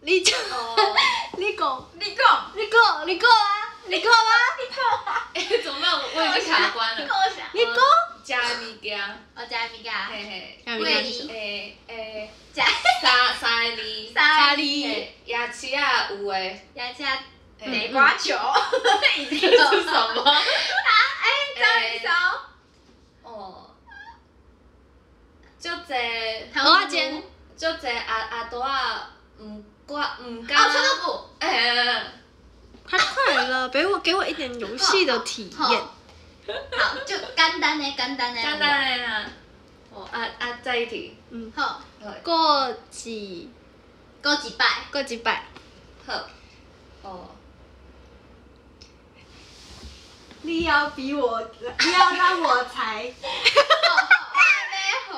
你讲。你讲，你讲，你讲，你讲啊！你讲吗？你讲。哎，做咩？我已经卡关了。你讲。加物件。我加物件。嘿嘿。加米加。诶诶，加。三三二。三二。夜市啊，有诶。夜诶，地瓜球。哈哈哈！你做做咩？啊？哎，招一招。哦。足济。我锅。足济阿阿大啊，唔挂唔敢。阿汤锅。诶。太快乐，给我给我一点游戏的体验。好，就简单的，简单的。简单嘞。哦，啊啊再一起。嗯。好。过几？过几百？过几百？好。哦。你要比我，你要让我猜。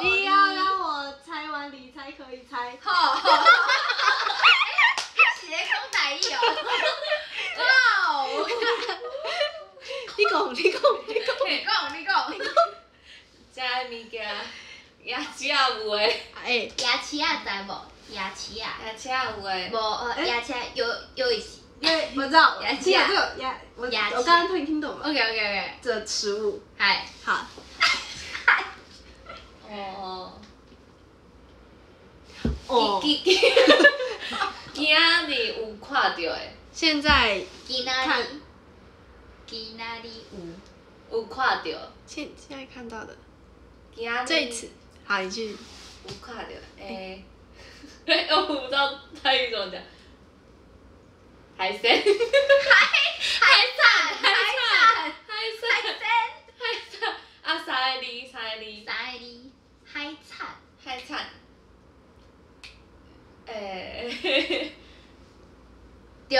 你要让我猜完你才可以猜。好。你讲得意哦！哦，你讲，你讲，你讲，你讲，你讲。食物件，野鸡也有的。啊会。野鸡在无？野鸡啊。野鸡也有的。无，呃，野鸡有，有会。有我知道。野鸡有这个我我刚刚听听懂了。OK，OK，OK。这食物，哎，好。哦。哦。今仔日有看到的，现在，今仔日，今仔日有，有看到，现现在看到的，今仔日还是有看到，诶，我 我不知道他要怎么讲，海鲜，海海产，海产，海产，海产，海鲜，海产，阿西里，三西里，阿海产，海产。诶，嘿嘿，对，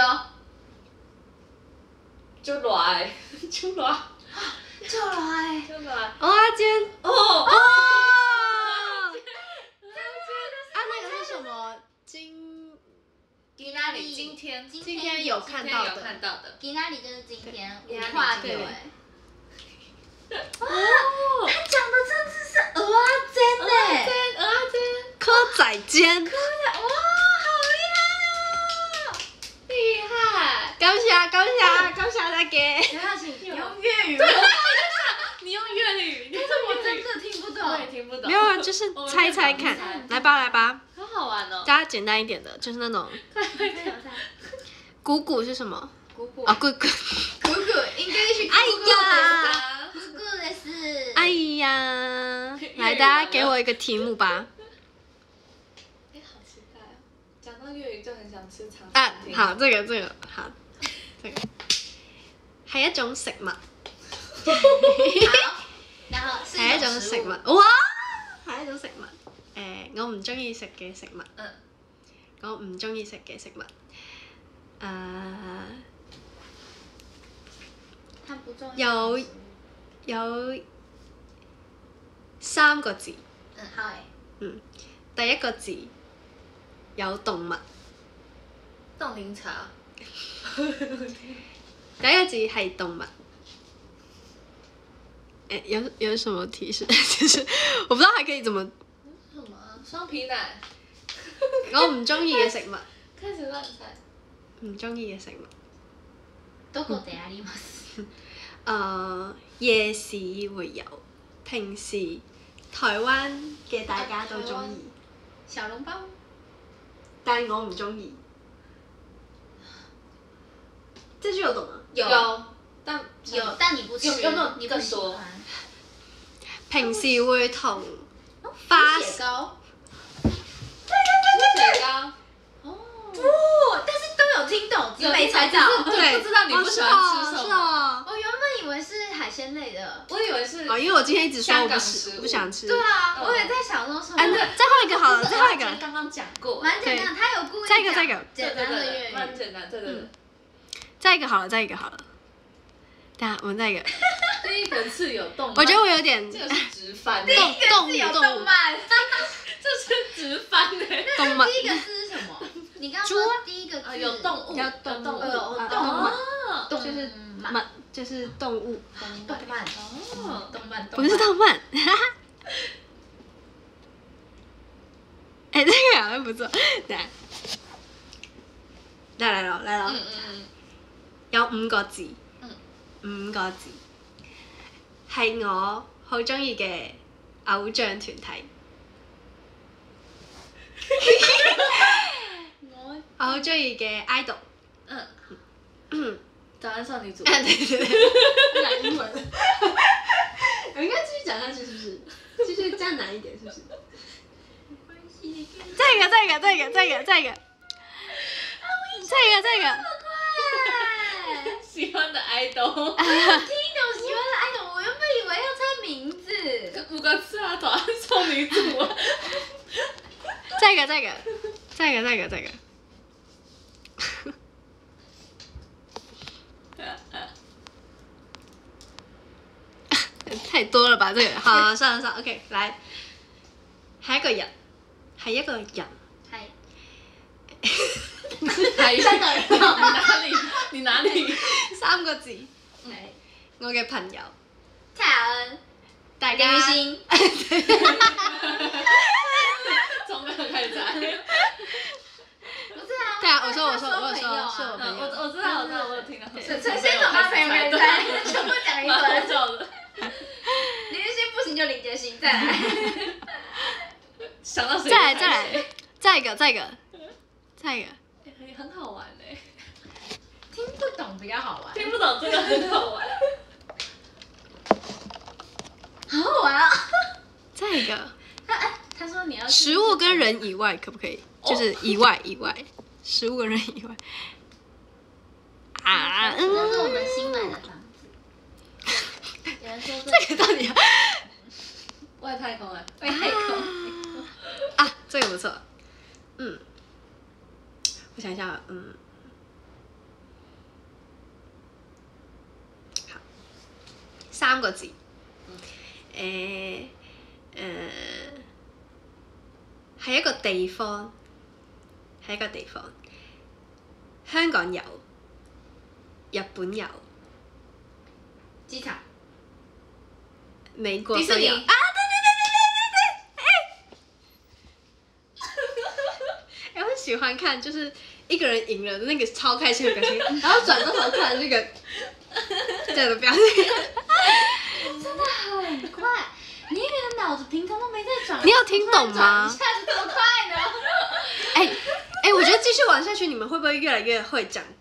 就辣的，超 辣。啊，超辣！超辣！鹅啊哦，哦哦。啊，那个是什么？今，吉娜丽。今天，今天有看到的。吉娜丽就是今天五块九诶。哦，他讲的甚至是鹅啊煎呢。鹅啊煎，鹅啊煎。车仔坚，哇，好厉害哦！厉害！感谢感谢感谢大家。不要听，你用粤语。对，你用粤语。但是我真的听不懂？我也听不懂。没有啊，就是猜猜看，来吧来吧。很好玩哦。大家简单一点的，就是那种。快快鼓鼓是什么？鼓鼓啊，鼓鼓，鼓鼓应该是。l i s 哎呀！鼓鼓的是。哎呀，来，大家给我一个题目吧。粤语就很想吃肠啊，好，这个，这个，好，这个系一种食物。系一种食物，哇！系一种食物。诶，我唔中意食嘅食物。我唔中意食嘅食物。诶，有有三个字。嗯，嗯，第一个字。有動物，凍檸茶。第一個字係動物。誒、有有什麼提示？就是我不知道還可以怎麼什麼啊？ 雙皮奶，我唔中意嘅食物，開始亂猜。唔中意嘅食物。どこであります？誒、呃夜市會有，平時台灣嘅大家都中意，小籠包。 但我唔中意，這句有懂啊。有，但有，但你不有有冇？你講咗。平时會同花膠，花膠，哦，唔，但有听懂，没猜到，对，不知道你不喜欢吃什么。我原本以为是海鲜类的，我以为是，啊，因为我今天一直说我不吃，不想吃。对啊，我也在想说什么。哎，对，再换一个好了，再换一个。刚刚讲过，蛮简单，他有故意再一个，再一个，简单的粤语，蛮简单，对对。再一个好了，再一个好了。对啊，我们一个第 一个字有动，我觉得我有点，这个是直翻，动动有动漫，这是直翻的动漫。第一个字是什么？你刚刚说第一个有动物，有动物，有动物，就是漫，就是动物，动漫，哦，动漫，不是动漫。哎，这个像不错，来，来来了，来了，有五个字。五個字，係我好中意嘅偶像團體。我我好中意嘅 idol，嗯，早安少女組。我應該繼續講下去，是不是？繼續再難一點，是不是？沒關係。這個這個這個這個這個，這個這個。喜欢的 idol，我听懂喜欢的 idol，我原本以为要猜名字。五光十色团送女主。这个这个这个这个这个。太多了吧这个，好，算了算了，OK，来，系一个人，系一个人，系。系，年哪年？你哪年？三個字。唔係，我嘅朋友。陳，李雨欣。從沒有猜猜。不是啊。對啊，我說我說我有說。我我知道我知道我有聽到。陳先生，他陪埋猜，就不講一個人。了。雨欣不行，就林杰欣，再來。想到誰？再来再来，再一個再一個，再一個。很很好玩呢，听不懂比较好玩，听不懂真的很好玩，好好玩啊！再一个，他他说你要食物跟人以外可不可以？就是以外以外，食物跟人以外啊，这是我们新买的房子。有人说这个到底啊？外太空啊，外太空啊，这个不错，嗯。我想下，嗯，三個字，誒，誒，系一個地方，系一個地方，香港有，日本有，之茶，美國都有。喜欢看就是一个人赢了那个超开心的表情，然后转过头看这个 这样的表情，真的很快，你个人脑子平常都没在转，你有听懂吗？怎么是多快呢？哎哎，我觉得继续玩下去，你们会不会越来越会讲？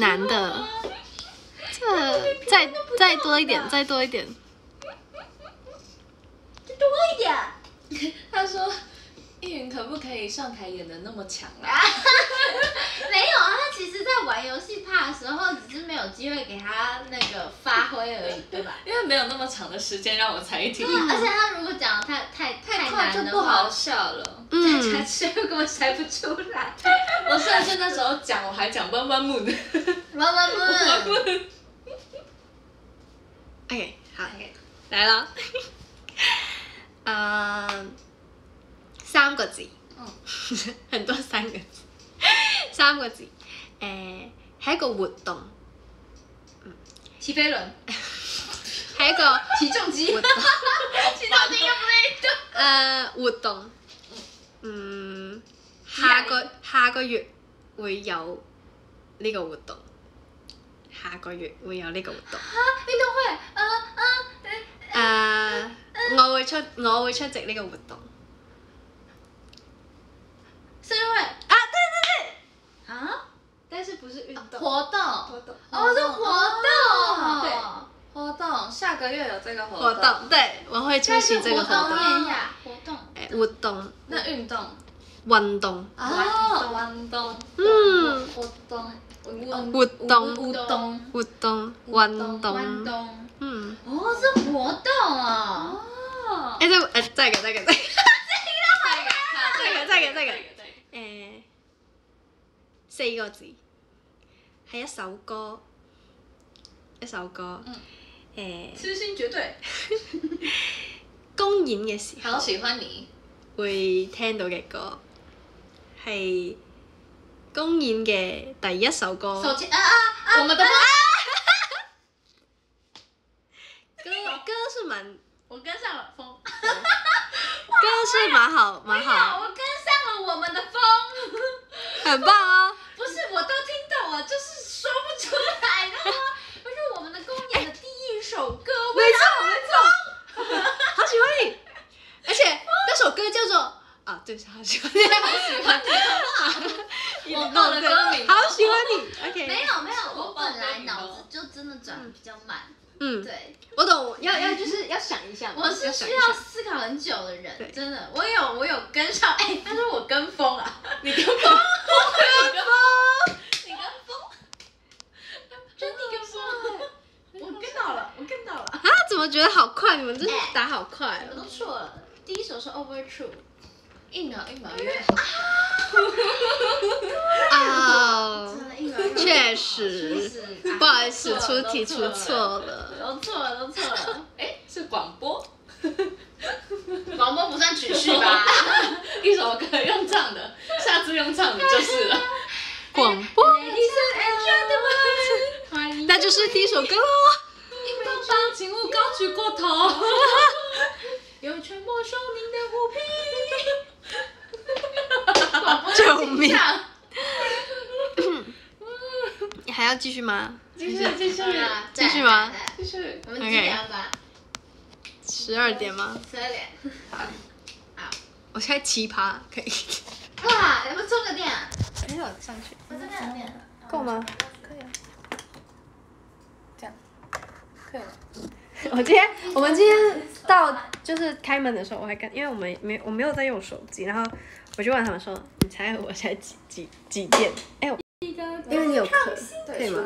难的，这再再多一点，再多一点，多一点。他说。冰云可不可以上台演的那么强啊？没有啊，他其实，在玩游戏怕的时候，只是没有机会给他那个发挥而已，对吧？因为没有那么长的时间让我猜一句。而且他如果讲的太太太快，就不好笑了。嗯。再猜，我根本猜不出来。我虽然就那时候讲，我还讲弯弯木呢。弯弯木。弯弯木。哎，好，来了。嗯。三個字，很多三個字。三個字，唉，係一個活動，嗯，騎飛輪，係一個 起重機，起重機嘅活動。唉，活動，嗯，下個下個月會有呢個活動，下個月會有呢個活動。啊，你都会，啊啊！啊，我會出我會出席呢個活動。是因为啊，对对对，啊，但是不是运动？活动，活动，哦，是活动，对，活动，下个月有这个活动，活动，对，我会出席这个活动。活动，活动，那运动？运动，哦，运动，嗯，活动，运动，运动，运动，运动，运动，嗯，哦，是活动啊，哦，哎，再不，哎，再一个，再一个，再一个，再一个，再一个，再一个。誒四個字係一首歌，一首歌誒。初心絕對。公演嘅時。候。好喜歡你。會聽到嘅歌係公演嘅第一首歌。跟跟上文，我跟上了風。歌是蛮好，蛮好。我跟上了我们的风，很棒哦。不是，我都听懂了，就是说不出来的。不是我们的公演的第一首歌，我超爱听。好喜欢你，而且那首歌叫做啊，对，好喜欢。好喜欢你，我报了歌名。好喜欢你，OK。没有没有，我本来脑子就真的转的比较慢。嗯，对，我懂，要要就是要想一下，我是需要思考很久的人，真的，我有我有跟上，哎，他说我跟风啊，你跟风，你跟风，你跟风，真的跟风，我跟到了，我跟到了，啊？怎么觉得好快？你们真的打好快？我都错了，第一首是 over true。硬毛硬毛乐，啊，确实，不好意思，出题出错了，都错了都错了，哎，是广播，广播不算曲序吧？一首歌用唱的，下次用唱的就是了。广播，那就是第一首歌喽。当警务高举过头，有权没收您的物品。救命！你还要继续吗？继续继续继续吗？继续。我们几点吧？十二点吗？十二点。好。好。我在奇葩，可以。哇！要不充个电？没有上去。充电。够吗？可以啊。这样，可以了。我今天，我们今天到就是开门的时候，我还跟，因为我们没，我没有在用手机，然后。我就问他们说：“你猜我才几几几件？”哎，因为你有课，可对吗？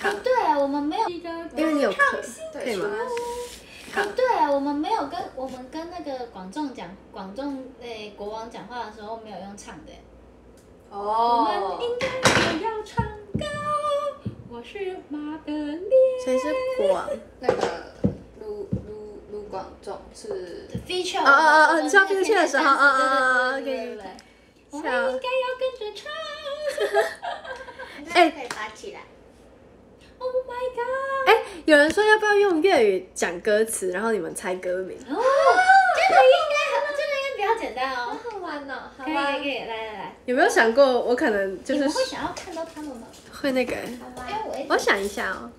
好，对，我们没有，因为你有课，可对吗？好，对啊，我们没有跟我们跟那个广众讲，广众诶国王讲话的时候没有用唱的。哦。我我们应该要唱歌。谁是广？那个。广众是，啊啊啊！哦，唱《Feature》的时候，啊嗯嗯，唱。我们应该要跟着唱。哎，可以发起来。Oh my god！哎，有人说要不要用粤语讲歌词，然后你们猜歌名？哦，这个应该，这个应该比较简单哦，很好玩呢，好吗？可以可以，来来来，有没有想过我可能就是会想要看到他们吗？会那个，因我想一下哦，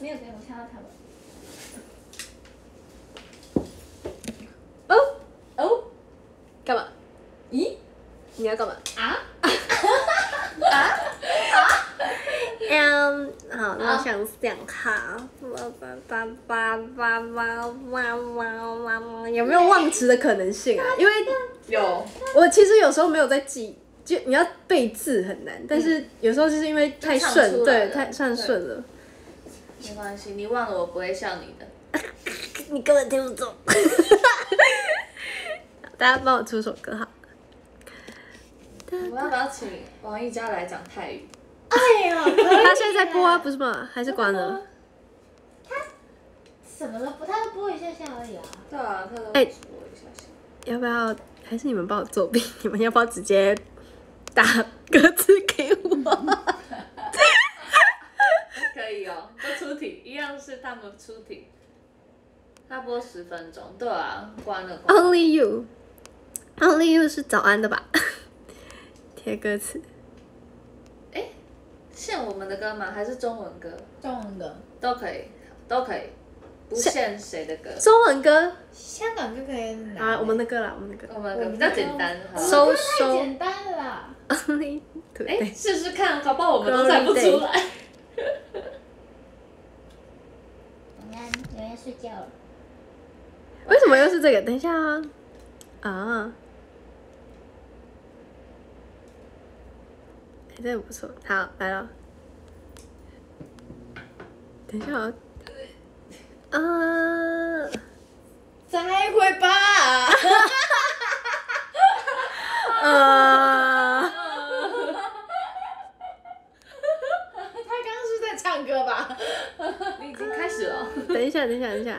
没有，没有看到他们。哦哦，干嘛？咦，你要干嘛？啊啊啊啊好，那我想想哈。叭叭叭叭叭叭叭叭叭，有没有忘词的可能性啊？因为有，我其实有时候没有在记，就你要背字很难，但是有时候就是因为太顺，对，太算顺了。没关系，你忘了我不会笑你的。你根本听不懂，大家帮我出首歌好。我要不要请王一佳来讲泰语？哎呀，他现在在播啊，不是吗？还是关了？他怎么了？不太播一下下而已啊。对啊，他都哎，要不要？还是你们帮我作弊？你们要不要直接打歌词给我？可以哦，都出题，一样是他们出题。他播十分钟，对啊，关了。Only you，Only you 是早安的吧？贴歌词。哎，限我们的歌吗？还是中文歌？中文歌都可以，都可以，不限谁的歌。中文歌，香港就可以。啊，我们的歌啦，我们的歌，我们的歌比较简单。收收。简单啦。Only，对。哎，试试看，搞不好？我们都猜不出来。晚安，我要人睡觉了。为什么又是这个？等一下啊！啊，这个不错，好来了。等一下啊！啊！再会吧！哈哈哈哈哈！哈哈哈哈哈！他刚刚是在唱歌吧？你已经开始了。等一下，等一下，等一下。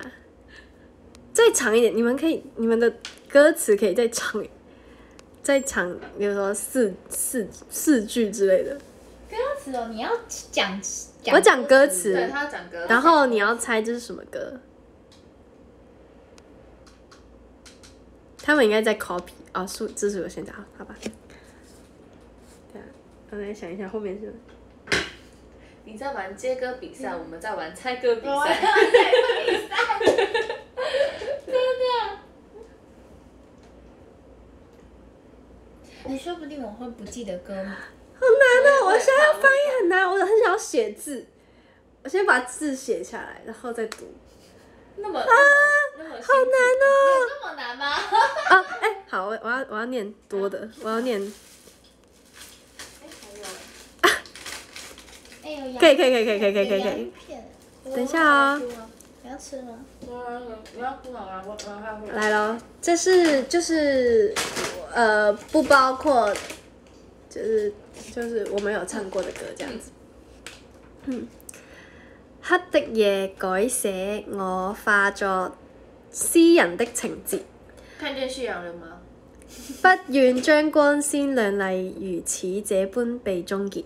再长一点，你们可以，你们的歌词可以再长，再长，比如说四四四句之类的歌词哦。你要讲，我讲歌词，对，他要讲歌词，然后你要猜这是什么歌。他们应该在 copy 哦，数，字数优先打，好吧？对啊，我才想一下，后面是你在玩接歌比赛，我们在玩猜歌比赛。我会不记得歌吗？好难哦，我现在翻译很难，我很想要写字，我先把字写下来，然后再读。那么啊，好难哦，有么难吗？啊，哎，好，我我要我要念多的，我要念。哎可以可以可以可以可以可以可以，等一下啊。来了，这是就是呃，不包括，就是就是我没有唱过的歌这样子。嗯。黑的夜改写我化作诗人的情节。看见夕阳了吗？不愿将光鲜亮丽如此这般被终结。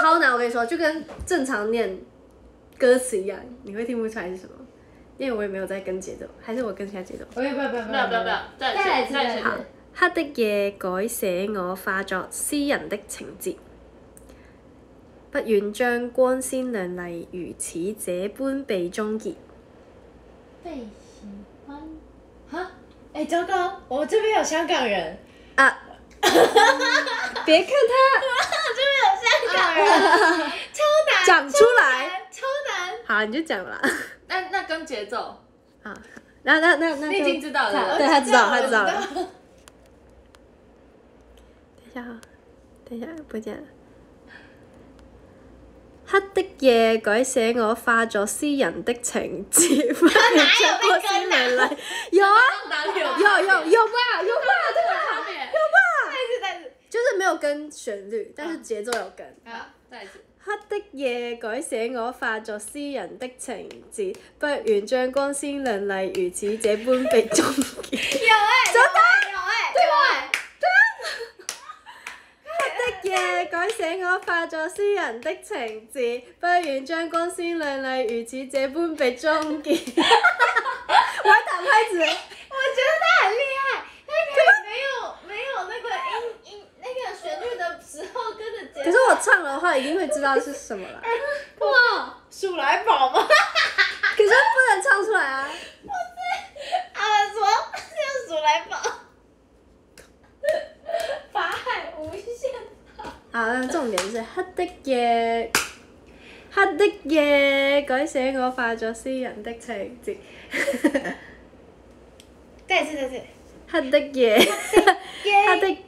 超难！我跟你说，就跟正常念。歌词一样，你会听不出来是什么？因为我也没有在跟节奏，还是我跟其他节奏？不要不要不要不要不要，再来一次，再来一次。他的夜改写我化作诗人的情节，不愿将光鲜亮丽如此这般被终结。被喜欢？哈？哎，糟糕，我们这边有香港人啊！别看他，这边有香港人，超难讲出来，超难。好，你就讲了。那那跟节奏。好，那那那那。你已经知道了，对他知道，他知道了。等一下等一下，不讲。黑的夜，改写我化作诗人的情节。有 被有啊，有有有吗？有吗？对吧？就是没有跟旋律，但是节奏有跟。啊，再一次。黑的夜改写我，化作诗人的情字，不愿将光鲜亮丽如此这般被终结。有哎，真的。有哎，对不对？真的。黑的夜改写我，化作诗人的情字，不愿将光鲜亮丽如此这般被终结。我打拍子。我觉得他很厉害，他可以没有没有那个音音。那个旋律的时候跟着节奏，可是我唱的话一定会知道是什么了。哇，数来宝吗？可是不能唱出来啊！哇塞，他们说叫数来宝。法海无限。好，啊，重点是黑的夜，黑的夜，改写我化作诗人的情节。再次，再次。黑的夜，黑的。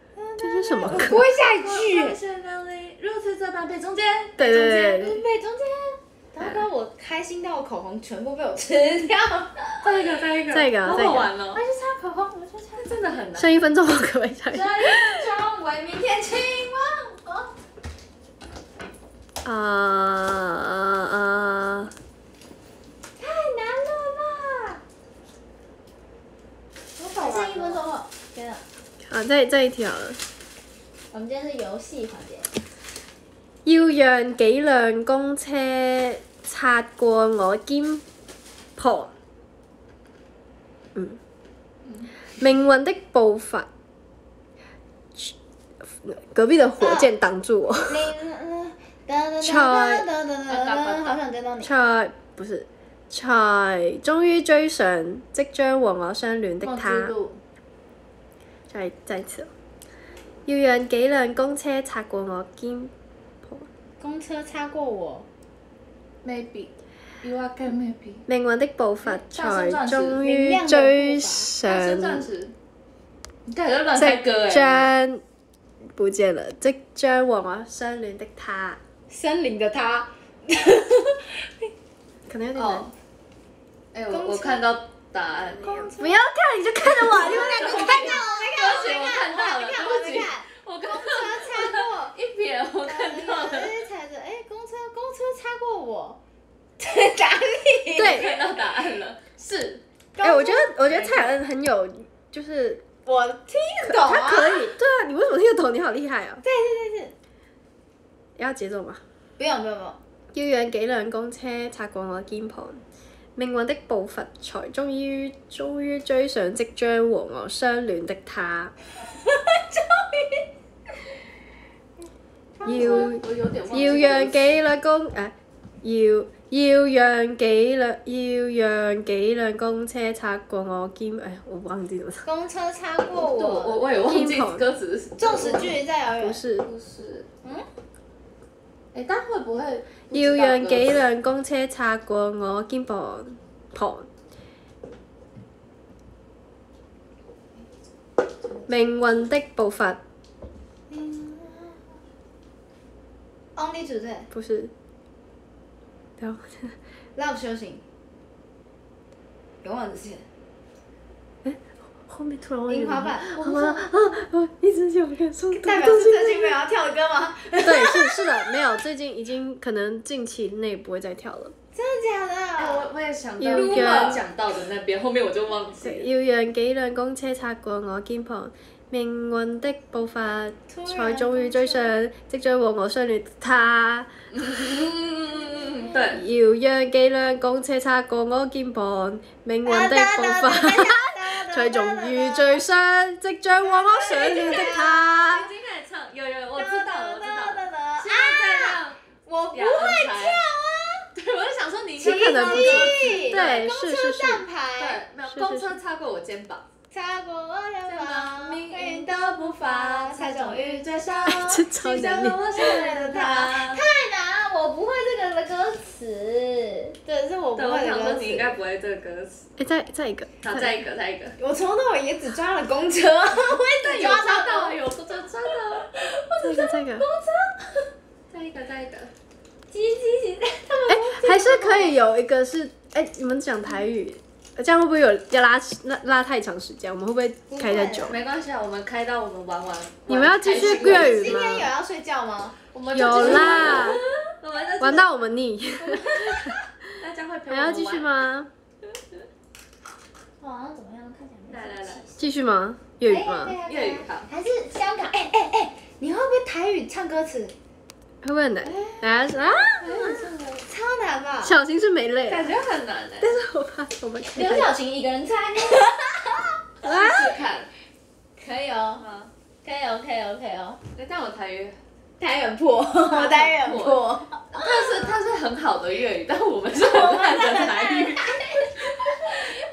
不会 下一句，如此这般倍中间，对对对，半中间，刚刚我开心到口红全部被我吃掉，再一个再一个，再一个，好个，玩哦！还是擦口红，我擦真的很难。剩一分钟，可不可以擦？张伟，明天亲我。啊啊啊！太难了吧！我剩一分钟了，天啊！啊，再再一条了。我们今天是游戏环节。要让几辆公车擦过我肩旁，嗯，命运的步伐。隔壁的火箭挡住我。蔡，好蔡，不是蔡，终于追上，即将和我相恋的他。再再一次。要让几辆公车擦过我肩膊，公车擦过我 m a y b e 命运的步伐才终于追上，即将不见了，即将和我相恋的他，相恋的他，可能有点难。哎，我我看到。答案。不要看，你就看着我，你们两个看到我没看到，我看到了，我不起，我刚车擦过，一撇我看到了，踩着哎，公车公车擦过我，答案你对，看到答案了，是，哎，我觉得我觉得蔡恩很有，就是我听得懂，他可以，对啊，你为什么听得懂？你好厉害啊！对对对对，要节奏吗？不要不要，要养几辆公车擦过我肩膀。命運的步伐才終於終於追上即將和我相戀的他，終 於要要讓幾輛公誒，要要讓幾輛要讓幾輛公車擦過我肩，誒我忘記咗。公車擦過我肩。我我我有忘記歌詞。縱使距離再遙遠。不是不是。嗯？誒，但會不會？要讓幾輛公車擦過我肩膀旁，命運的步伐。Only 不是。l o v e 修行。后面突然忘词了。我面啊啊，一直想说，代表是最近没有要跳的歌吗？对，是是的，没有，最近已经可能近期内不会再跳了。真的假的？我我也想到要讲到的那边，后面我就忘记了。要让几辆公车擦过我肩膀，命运的步伐才终于追上，即将和我相恋他。对，要让几辆公车擦过我肩膀，命运的步伐。才终于追上，即将往我相恋的他。你真系有有我知道，我知道。啊！我不会跳啊！对，我就想说你一个立柱，对，是是是，对，没有，公车擦过我肩膀，擦过我肩膀，命运的步伐，才终于追上，即将和我相恋的他。我不会这个的歌词，对，是我不会的歌我想说你应该不会这个歌词。哎，再再一个，好，再一个，再一个。我从头到尾也只抓了公车，我只抓抓到了，有，我只抓到了，我只抓到了公车。再一个，再一个。鸡鸡还是可以有一个是，哎，你们讲台语，这样会不会有要拉拉拉太长时间？我们会不会开太久？没关系，啊，我们开到我们玩完。你们要继续粤语吗？今天有要睡觉吗？我们有啦。玩到我们腻，还要继续吗？玩怎么样？带来了？继续吗？粤语吗？粤语好。还是香港？哎哎哎，你会不会台语唱歌词？会问的。来啊！超难吧？小晴是没累，感觉很难哎。但是我怕我们刘小晴一个人猜。啊！开始看，可以哦，可以哦，可以哦，可以哦。那教我台语。台语破，我台语破，他是它是很好的粤语，但我们是很烂的是台语。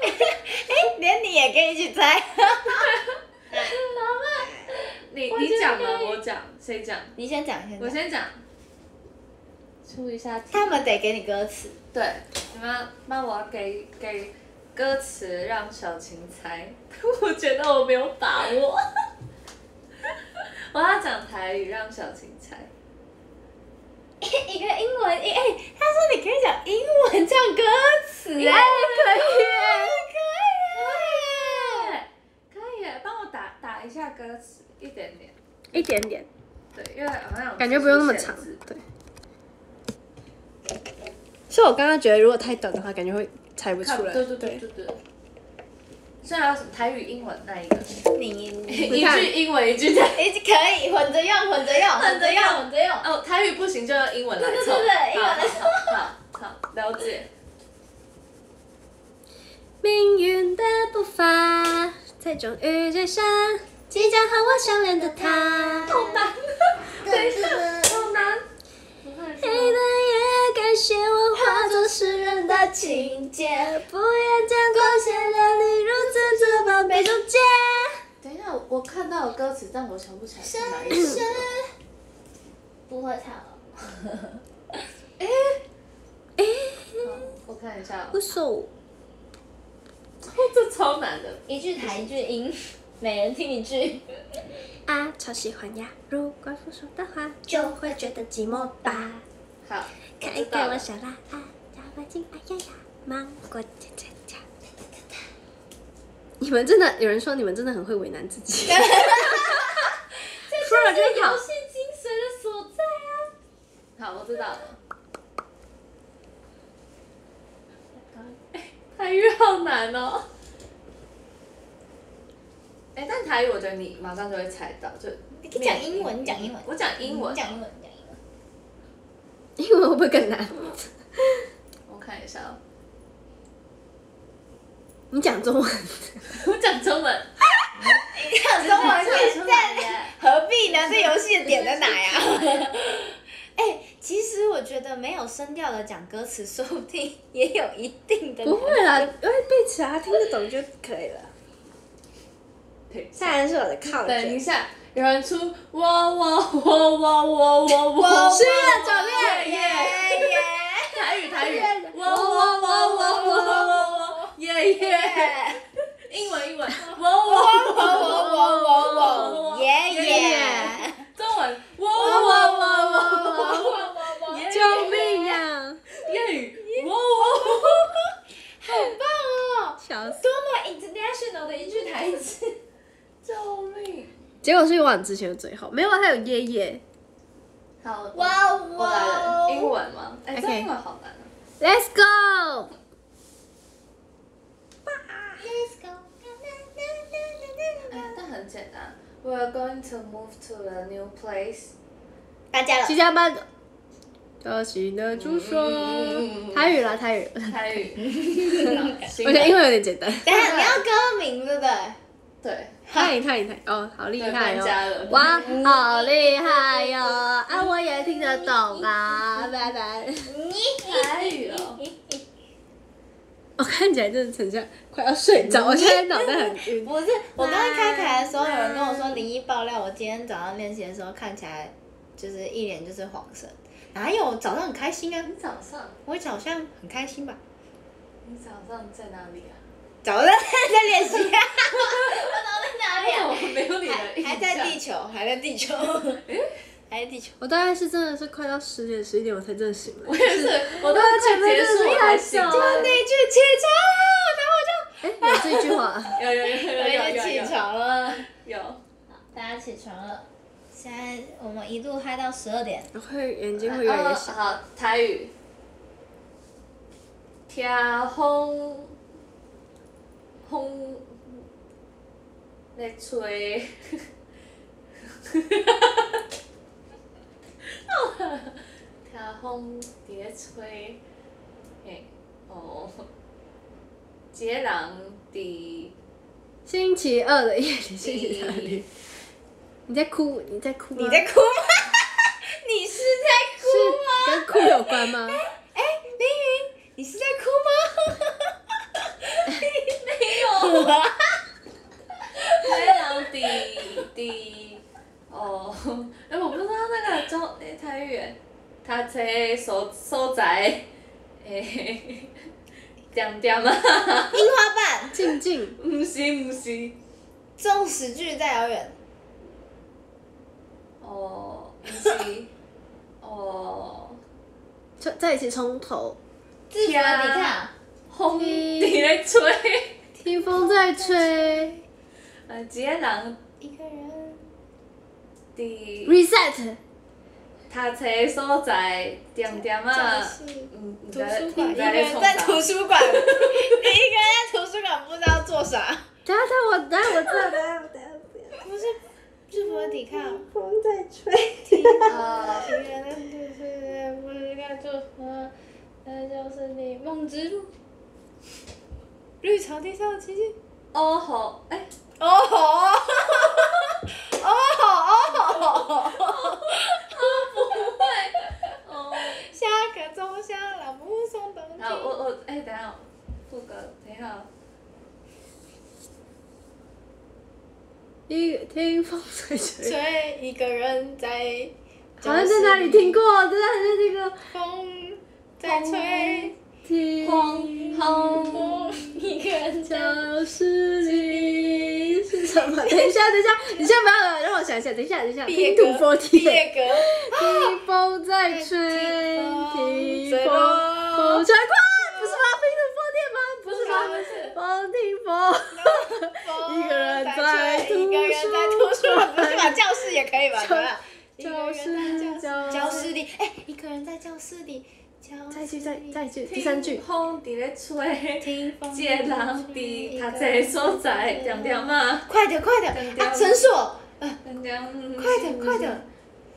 哎，连你也可以去猜。你你讲吗？我讲，谁讲？你先讲先。我先讲。出一下。他们得给你歌词，对，你们帮我给给歌词，让小琴猜。我觉得我没有把握。我要讲台语让小晴猜，一个英文，哎哎，他说你可以讲英文讲歌词，哎，可以，可以，可以，可以，帮我打打一下歌词，一点点，一点点，对，因为好像感觉不用那么长，对。是我刚刚觉得如果太短的话，感觉会猜不出来，对对对对对。虽然有什么台语、英文那一个，一句英文一句 台句可以混着用，混着用，混着用，混着用。哦，台语不行就用英文来凑，好，好，好，了解。命运的步伐才终于追上即将和我相恋的他，好难，黑 色，好难，黑的夜。感谢我化作诗人的情节，不愿将光鲜的丽如此这般被终结。等一下，我看到歌词，但我想不起来。一首。不会唱了。哎哎，我看一下，熟。哦，这超难的，一句台一句英，每人听一句。啊，超喜欢呀！如果不说的话，就会觉得寂寞吧。看一看我小喇叭，眨巴睛，哎呀呀，芒果恰恰恰，你们真的有人说你们真的很会为难自己。说了真好。游戏精髓的所在啊！好，我知道了。台语好难哦。哎，但台语我觉得你马上就会猜到，就你讲英文，你讲英文，我讲英文，讲英文。英文会不会更难？我看一下哦。你讲中文。我讲中文。讲中文也算。何必呢？这游戏的点在哪呀？哎，其实我觉得没有声调的讲歌词，说不定也有一定的。不会啦，因为背词啊，听得懂就可以了。对，夏言说的靠。枕。等一下。人出我我我我我我我，需要耶耶，台语台语，我我我我我我我，耶耶。英文英文，我我我我我我我，耶耶。中文，我我我我我我我，救命呀！英语，我我。很棒哦，多么 international 的一句台词。救命。结果是一往之前的最好，没有，它有耶耶。好，哇哇，英文吗？哎，英文好难啊。Let's go。Let's go。那很简单。We're going to move to a new place。大家了。七加八。这是你的住所。太语啦，太语，太语。我觉得英文有点简单。下，你要歌名，对不对？对，嗨嗨嗨，哦，好厉害哟！哇，好厉害哟！啊，我也听得懂啊，拜拜。汉语哦。我看起来就是好像快要睡着，我现在脑袋很晕。不是，我刚刚开台的时候，有人跟我说零一爆料，我今天早上练习的时候看起来就是一脸就是黄色。哪有？早上很开心啊。你早上？我早上很开心吧。你早上在哪里啊？早了，在练习。我早在哪里？没有你的，还在地球，还在地球。嗯，还在地球。我当然是真的是快到十点十一点我才真的醒了。我也是，我都快结束才醒。叫你去起床，然后我就哎，有这句话有有有有有有有。大家起床了。有。大家起床了。现在我们一路嗨到十二点。会眼睛会有点。好，好，台语。听风。风。在吹。哈哦，听风在吹。嘿，哦。一个人伫。星期二的夜里。星期二的夜你在哭？你在哭吗？你在哭吗？你是在哭吗？跟哭有关吗？哎，凌云，你是在哭吗？麦当伫伫哦，哎，我不知道那个中哎太远，读册的所所在，诶，点点啊，樱花瓣静静。毋是毋是，纵使距离遥远。哦。毋是。哦。出，再一次从头。地铁。风，伫咧吹。听风在吹，一个人的 reset，读册的所在，点点啊，嗯，有在，在在图书馆，一个人在图书馆，不知道做啥？等等我，等等我做，等等我不是，是不抵抗？风在吹，听风在吹，不知道做么，那就是你梦之路。绿草地上的情迹。哦吼，哎，哦吼哦吼。哦吼哦吼哈不会，哦，下课钟响了，目送冬去。然后我我哎等下，副歌听下。一，听风吹吹，一个人在。好像在哪里听过，在哪里那过。风在吹。听风，一个人教室里。是什么？等一下，等一下，你先不要让我想一下。等一下，等一下。拼听风在吹，听风在不是吧？不是吧？风听风。一个人在读书。一个人在书。不是吧？教室也可以吧？对吧？教室。教室里，哎，一个人在教室里。再句再再句第三句。风伫咧吹，一个人伫较侪所在，念念嘛。快点快点，啊陈硕，啊，快点快点，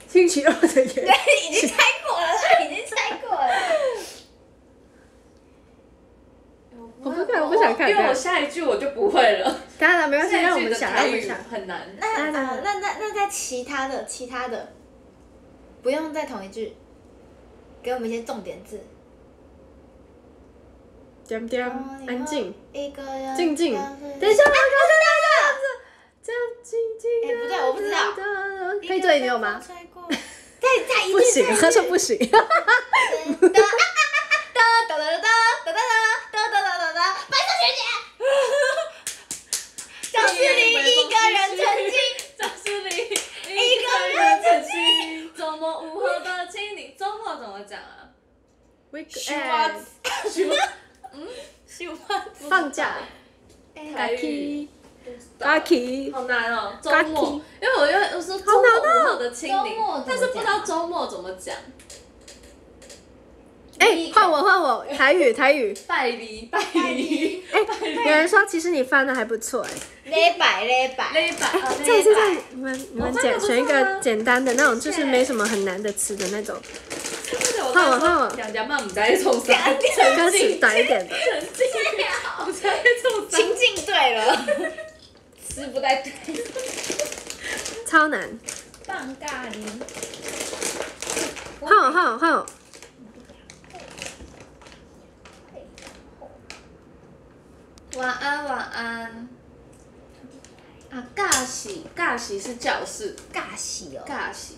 星期二的点。对，已经猜过了，他已经猜过了。我不看，我不想看，因为我下一句我就不会了。当然没关系，让下一句的台语很难。那那那那在其他的其他的，不用再同一句。给我们一些重点字。点点，安静。一个呀。静静。等一下，等一下，等一下子。静静。哎，不对，我不知道。可以对，你有吗？再再一次。不行，他说不行。哒哒哒哒哒哒哒哒哒哒哒哒哒。白色学姐。张诗林一个人曾经。张诗林。一个人的经。周末午后的清宁？周末怎么讲啊？w e e k 休假。休假。放假。台语。假期。好难哦。周末。因为我要，我说周末。周末的清明，但是不知道周末怎么讲。哎，换我换我台语台语拜年拜年哎，有人说其实你翻的还不错哎。礼拜礼拜礼拜礼拜。这次是你们你们简选一个简单的那种，就是没什么很难的词的那种。换我换我。大家们唔知从啥？情境一点的。情境对了。词不太对。超难。放干零。换换换。晚安晚安啊驾驶驾驶是教室驾驶哦驾驶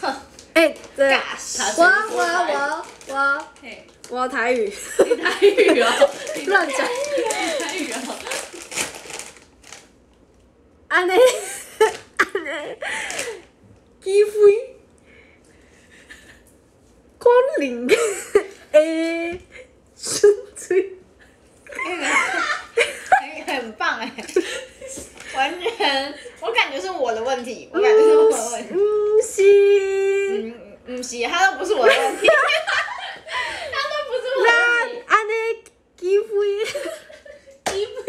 哼诶驾驶我我我我我台语你台语哦乱讲 你台语哦安尼安尼机会，光临诶纯粹很很棒哎，完全，我感觉是我的问题，我感觉是我的问题。不是，不是，他都不是我的问题。他都不是我的问题。那安尼机会，机会，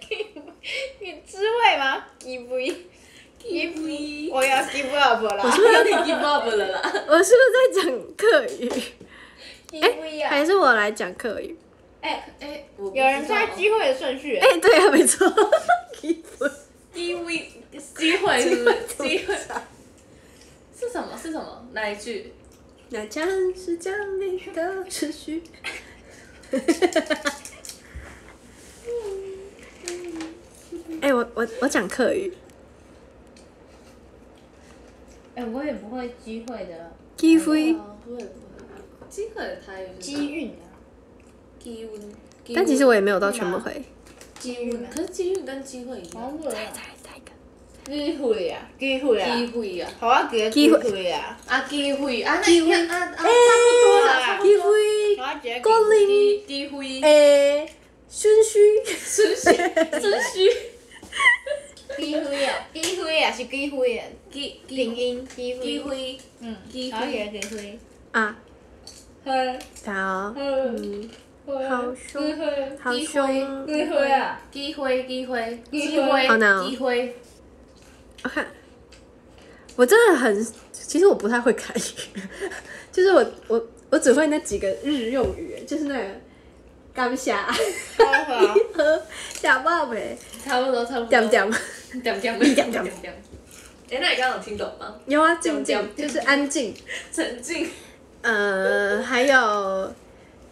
机会，机会吗？机会，机会。我也是机会，也无我是不是 give up 了？我是不是在讲课余？哎，还是我来讲课余。哎哎，有人说机会的顺序。哎，对，啊，没错，机会，机会，机会，机会，是什么？是什么？那一句。那将是降临的秩序。哎，我我我讲课语。哎，我也不会机会的。机会。机会的台语是什么？机遇。机遇，但其实我也没有到全部会。机运，可是机运跟机会一样。再再来，再一个。机会啊机会啊，机会啊，好啊，机会啊。啊，机会啊，机会，啊差不多啦，机会，果林，机会，哎，顺序，顺序，顺序，机会啊，机会啊，是机会啊，机林音机会，嗯，机会，啊，机会。啊。好。好。好凶，好凶，机会啊，机会，机会，机会，好难。我真的很，其实我不太会开，就是我，我，我只会那几个日用语，就是那个“干虾”，干虾，虾 宝差不多，差不多，点点，点点，点点，点点。哎，那你刚刚听懂吗？有啊，静静就是安静，沉静。呃，还有。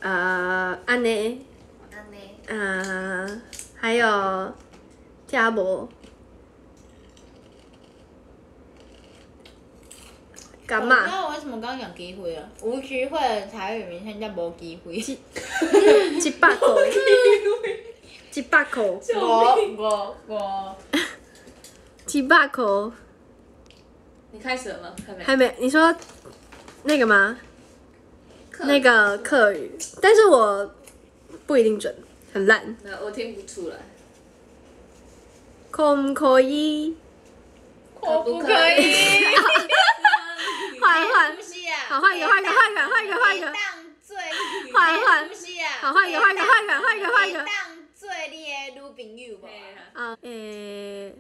呃，安尼，安尼，啊，还有，听无，干嘛？你为什么刚讲机会啊？无机会，才女明显则无机会。哈一百块，一百块，五五五，一百块。你开始了吗？还没，还没。你说，那个吗？那个客语，但是我不一定准，很烂。那我听不出来。可不可以？可不可以。换换，好，换一个，换一个，换一个，换一个，换一个。换换，好，换一个，换一个，换一个，换一个，换一个。换最烈的鲁冰玉吧。嗯，诶。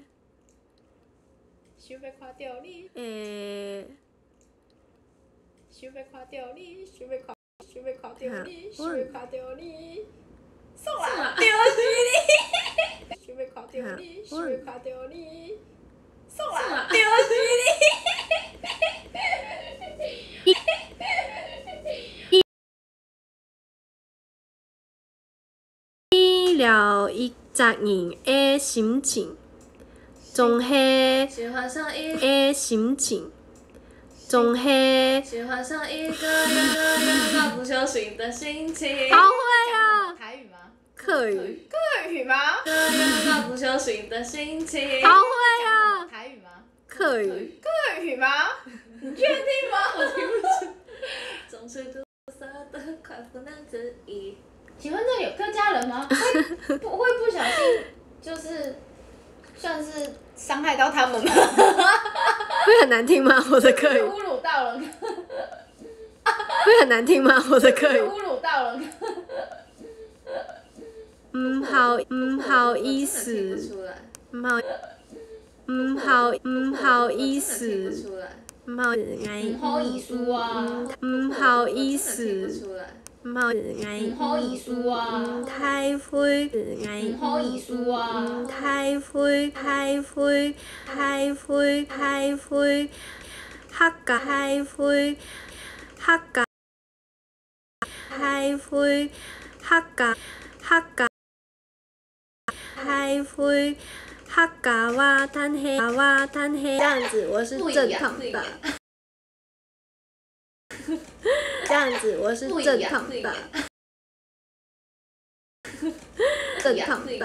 想被看到你。诶。想要看到你，想要看，想要看到你，想要看到你，爽啊！屌死你！想要看到你，想要看到你，爽啊！屌死你！经历十年的心情，从火的心情。中黑。好会啊！台语吗？客语。客语吗？好会啊！台语吗？客语。客语吗？你确定吗？请问这里有客家人吗？会不会不小心就是算是伤害到他们吗？会很难听吗？我的课语。侮辱到了，会很难听吗？我的课语。侮辱到了，唔好唔好意思，唔好唔好意思，唔好唔好意思，唔好意思，唔好意思。唔好意思，唔太灰，唔好意思，唔太灰太灰太会，太灰，黑噶，太灰，黑噶，太灰，黑噶，黑噶，太灰。黑噶哇，叹气哇，贪黑，这样子，我是正常的。这样子我是正常的，正常的，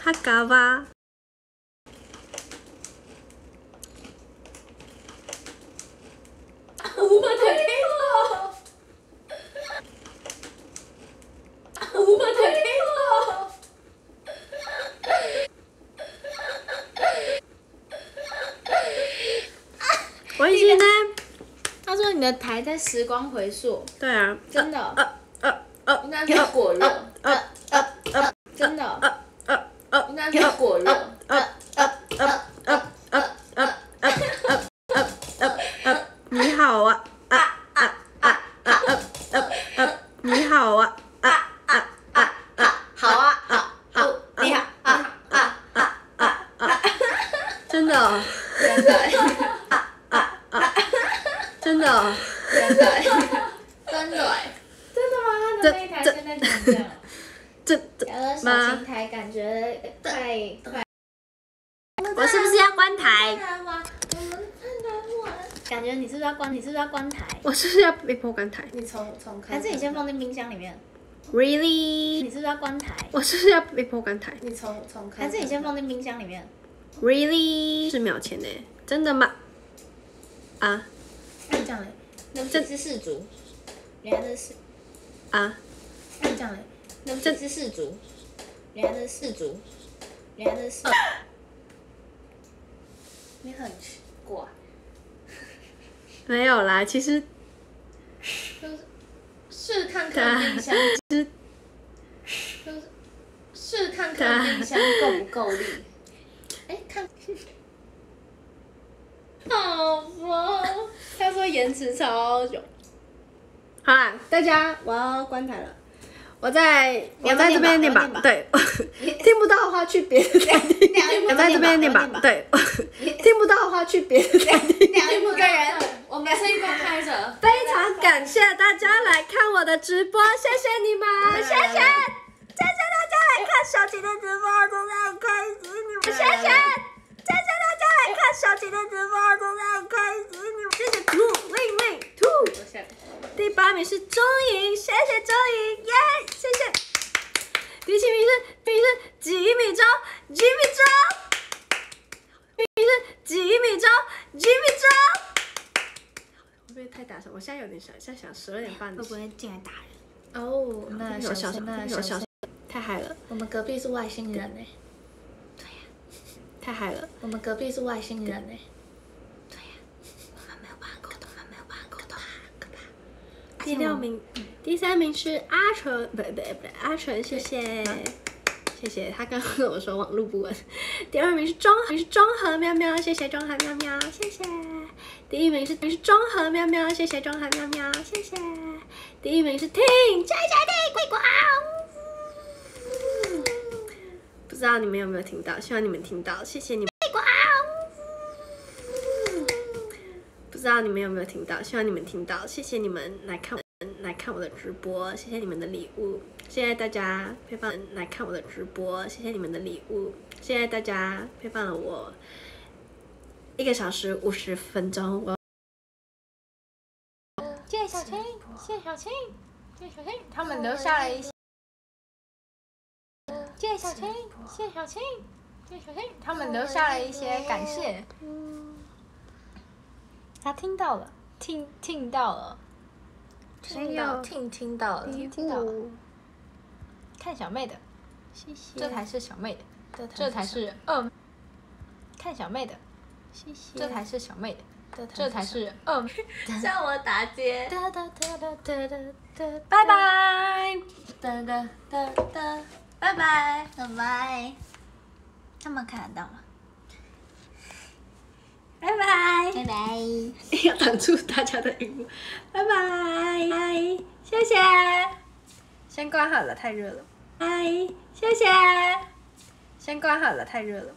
哈嘎吧？我被开我以前呢？他说你的台在时光回溯。对啊。真的。呃呃呃，应该是果肉。呃呃呃，真的。呃呃呃，应该是果肉。呃呃呃呃。是不是要被迫干台？你重重开，还是你先放进冰箱里面？Really？你是不是要关台？我是不是要被迫干台。你重重开，还是你先放进冰箱里面？Really？是秒前呢？真的吗？啊？那这样嘞，那不是四族？女孩子是啊？那这样嘞，那不是四族？女孩子氏族？女孩是？你很奇怪。没有啦，其实。就是试看看冰箱，就是试看看冰箱够不够力。哎，看，好吧。他说延迟超久。好啦，大家我要关台了。我在，我在这边念吧。对，听不到的话去别人台听。我在这边念吧。对，听不到的话去别人台听。两五个人。我们是一边开着。非常感谢大家来看我的直播，谢谢你们，谢谢，谢谢大家来看小晴的直播正在开始，你们谢谢，谢谢大家来看小晴的直播正在开始，你们谢谢兔妹妹兔。第八名是中颖，谢谢中颖，耶，谢谢。第七名是比名是吉米周，吉米周，比名是吉米周，吉米周。为太大声，我现在有点小，现在想十二点半。会不会进来打人。哦，那小心，那小心。太嗨了！我们隔壁是外星人呢。对呀。太嗨了！我们隔壁是外星人呢。对呀。我们没有挂钩，我们没有挂钩，可怕！第六名，第三名是阿纯，不对不对不对，阿纯，谢谢。谢谢，他刚刚跟我说网络不稳。第二名是庄，名是中和喵喵，谢谢中和喵喵，谢谢。第一名是你是中和喵喵，谢谢中和喵喵，谢谢。第一名是 Team JJD 桂冠，不知道你们有没有听到？希望你们听到，谢谢你们。桂冠，不知道你们有没有听到？希望你们听到，谢谢你们来看我来看我的直播，谢谢你们的礼物，谢谢大家陪伴来看我的直播，谢谢你们的礼物，谢谢大家陪伴了我。一个小时五十分钟，我。谢小青，谢小青，谢小青，他们留下了一些。谢小青，谢小青，谢小青，他们留下了一些感谢。他听到了，听听到了，听到听听到了，听到了。看小妹的，谢谢，这才是小妹的，这才是二。看小妹的。这才是小妹，这才是二妹，叫 我打劫。哒哒哒哒哒哒，拜拜。哒哒哒哒，拜拜，拜拜。他们看得到吗？拜拜拜拜，要挡住大家的荧幕。拜拜，谢谢。先关好了，太热了。拜，谢谢。先关好了，太热了。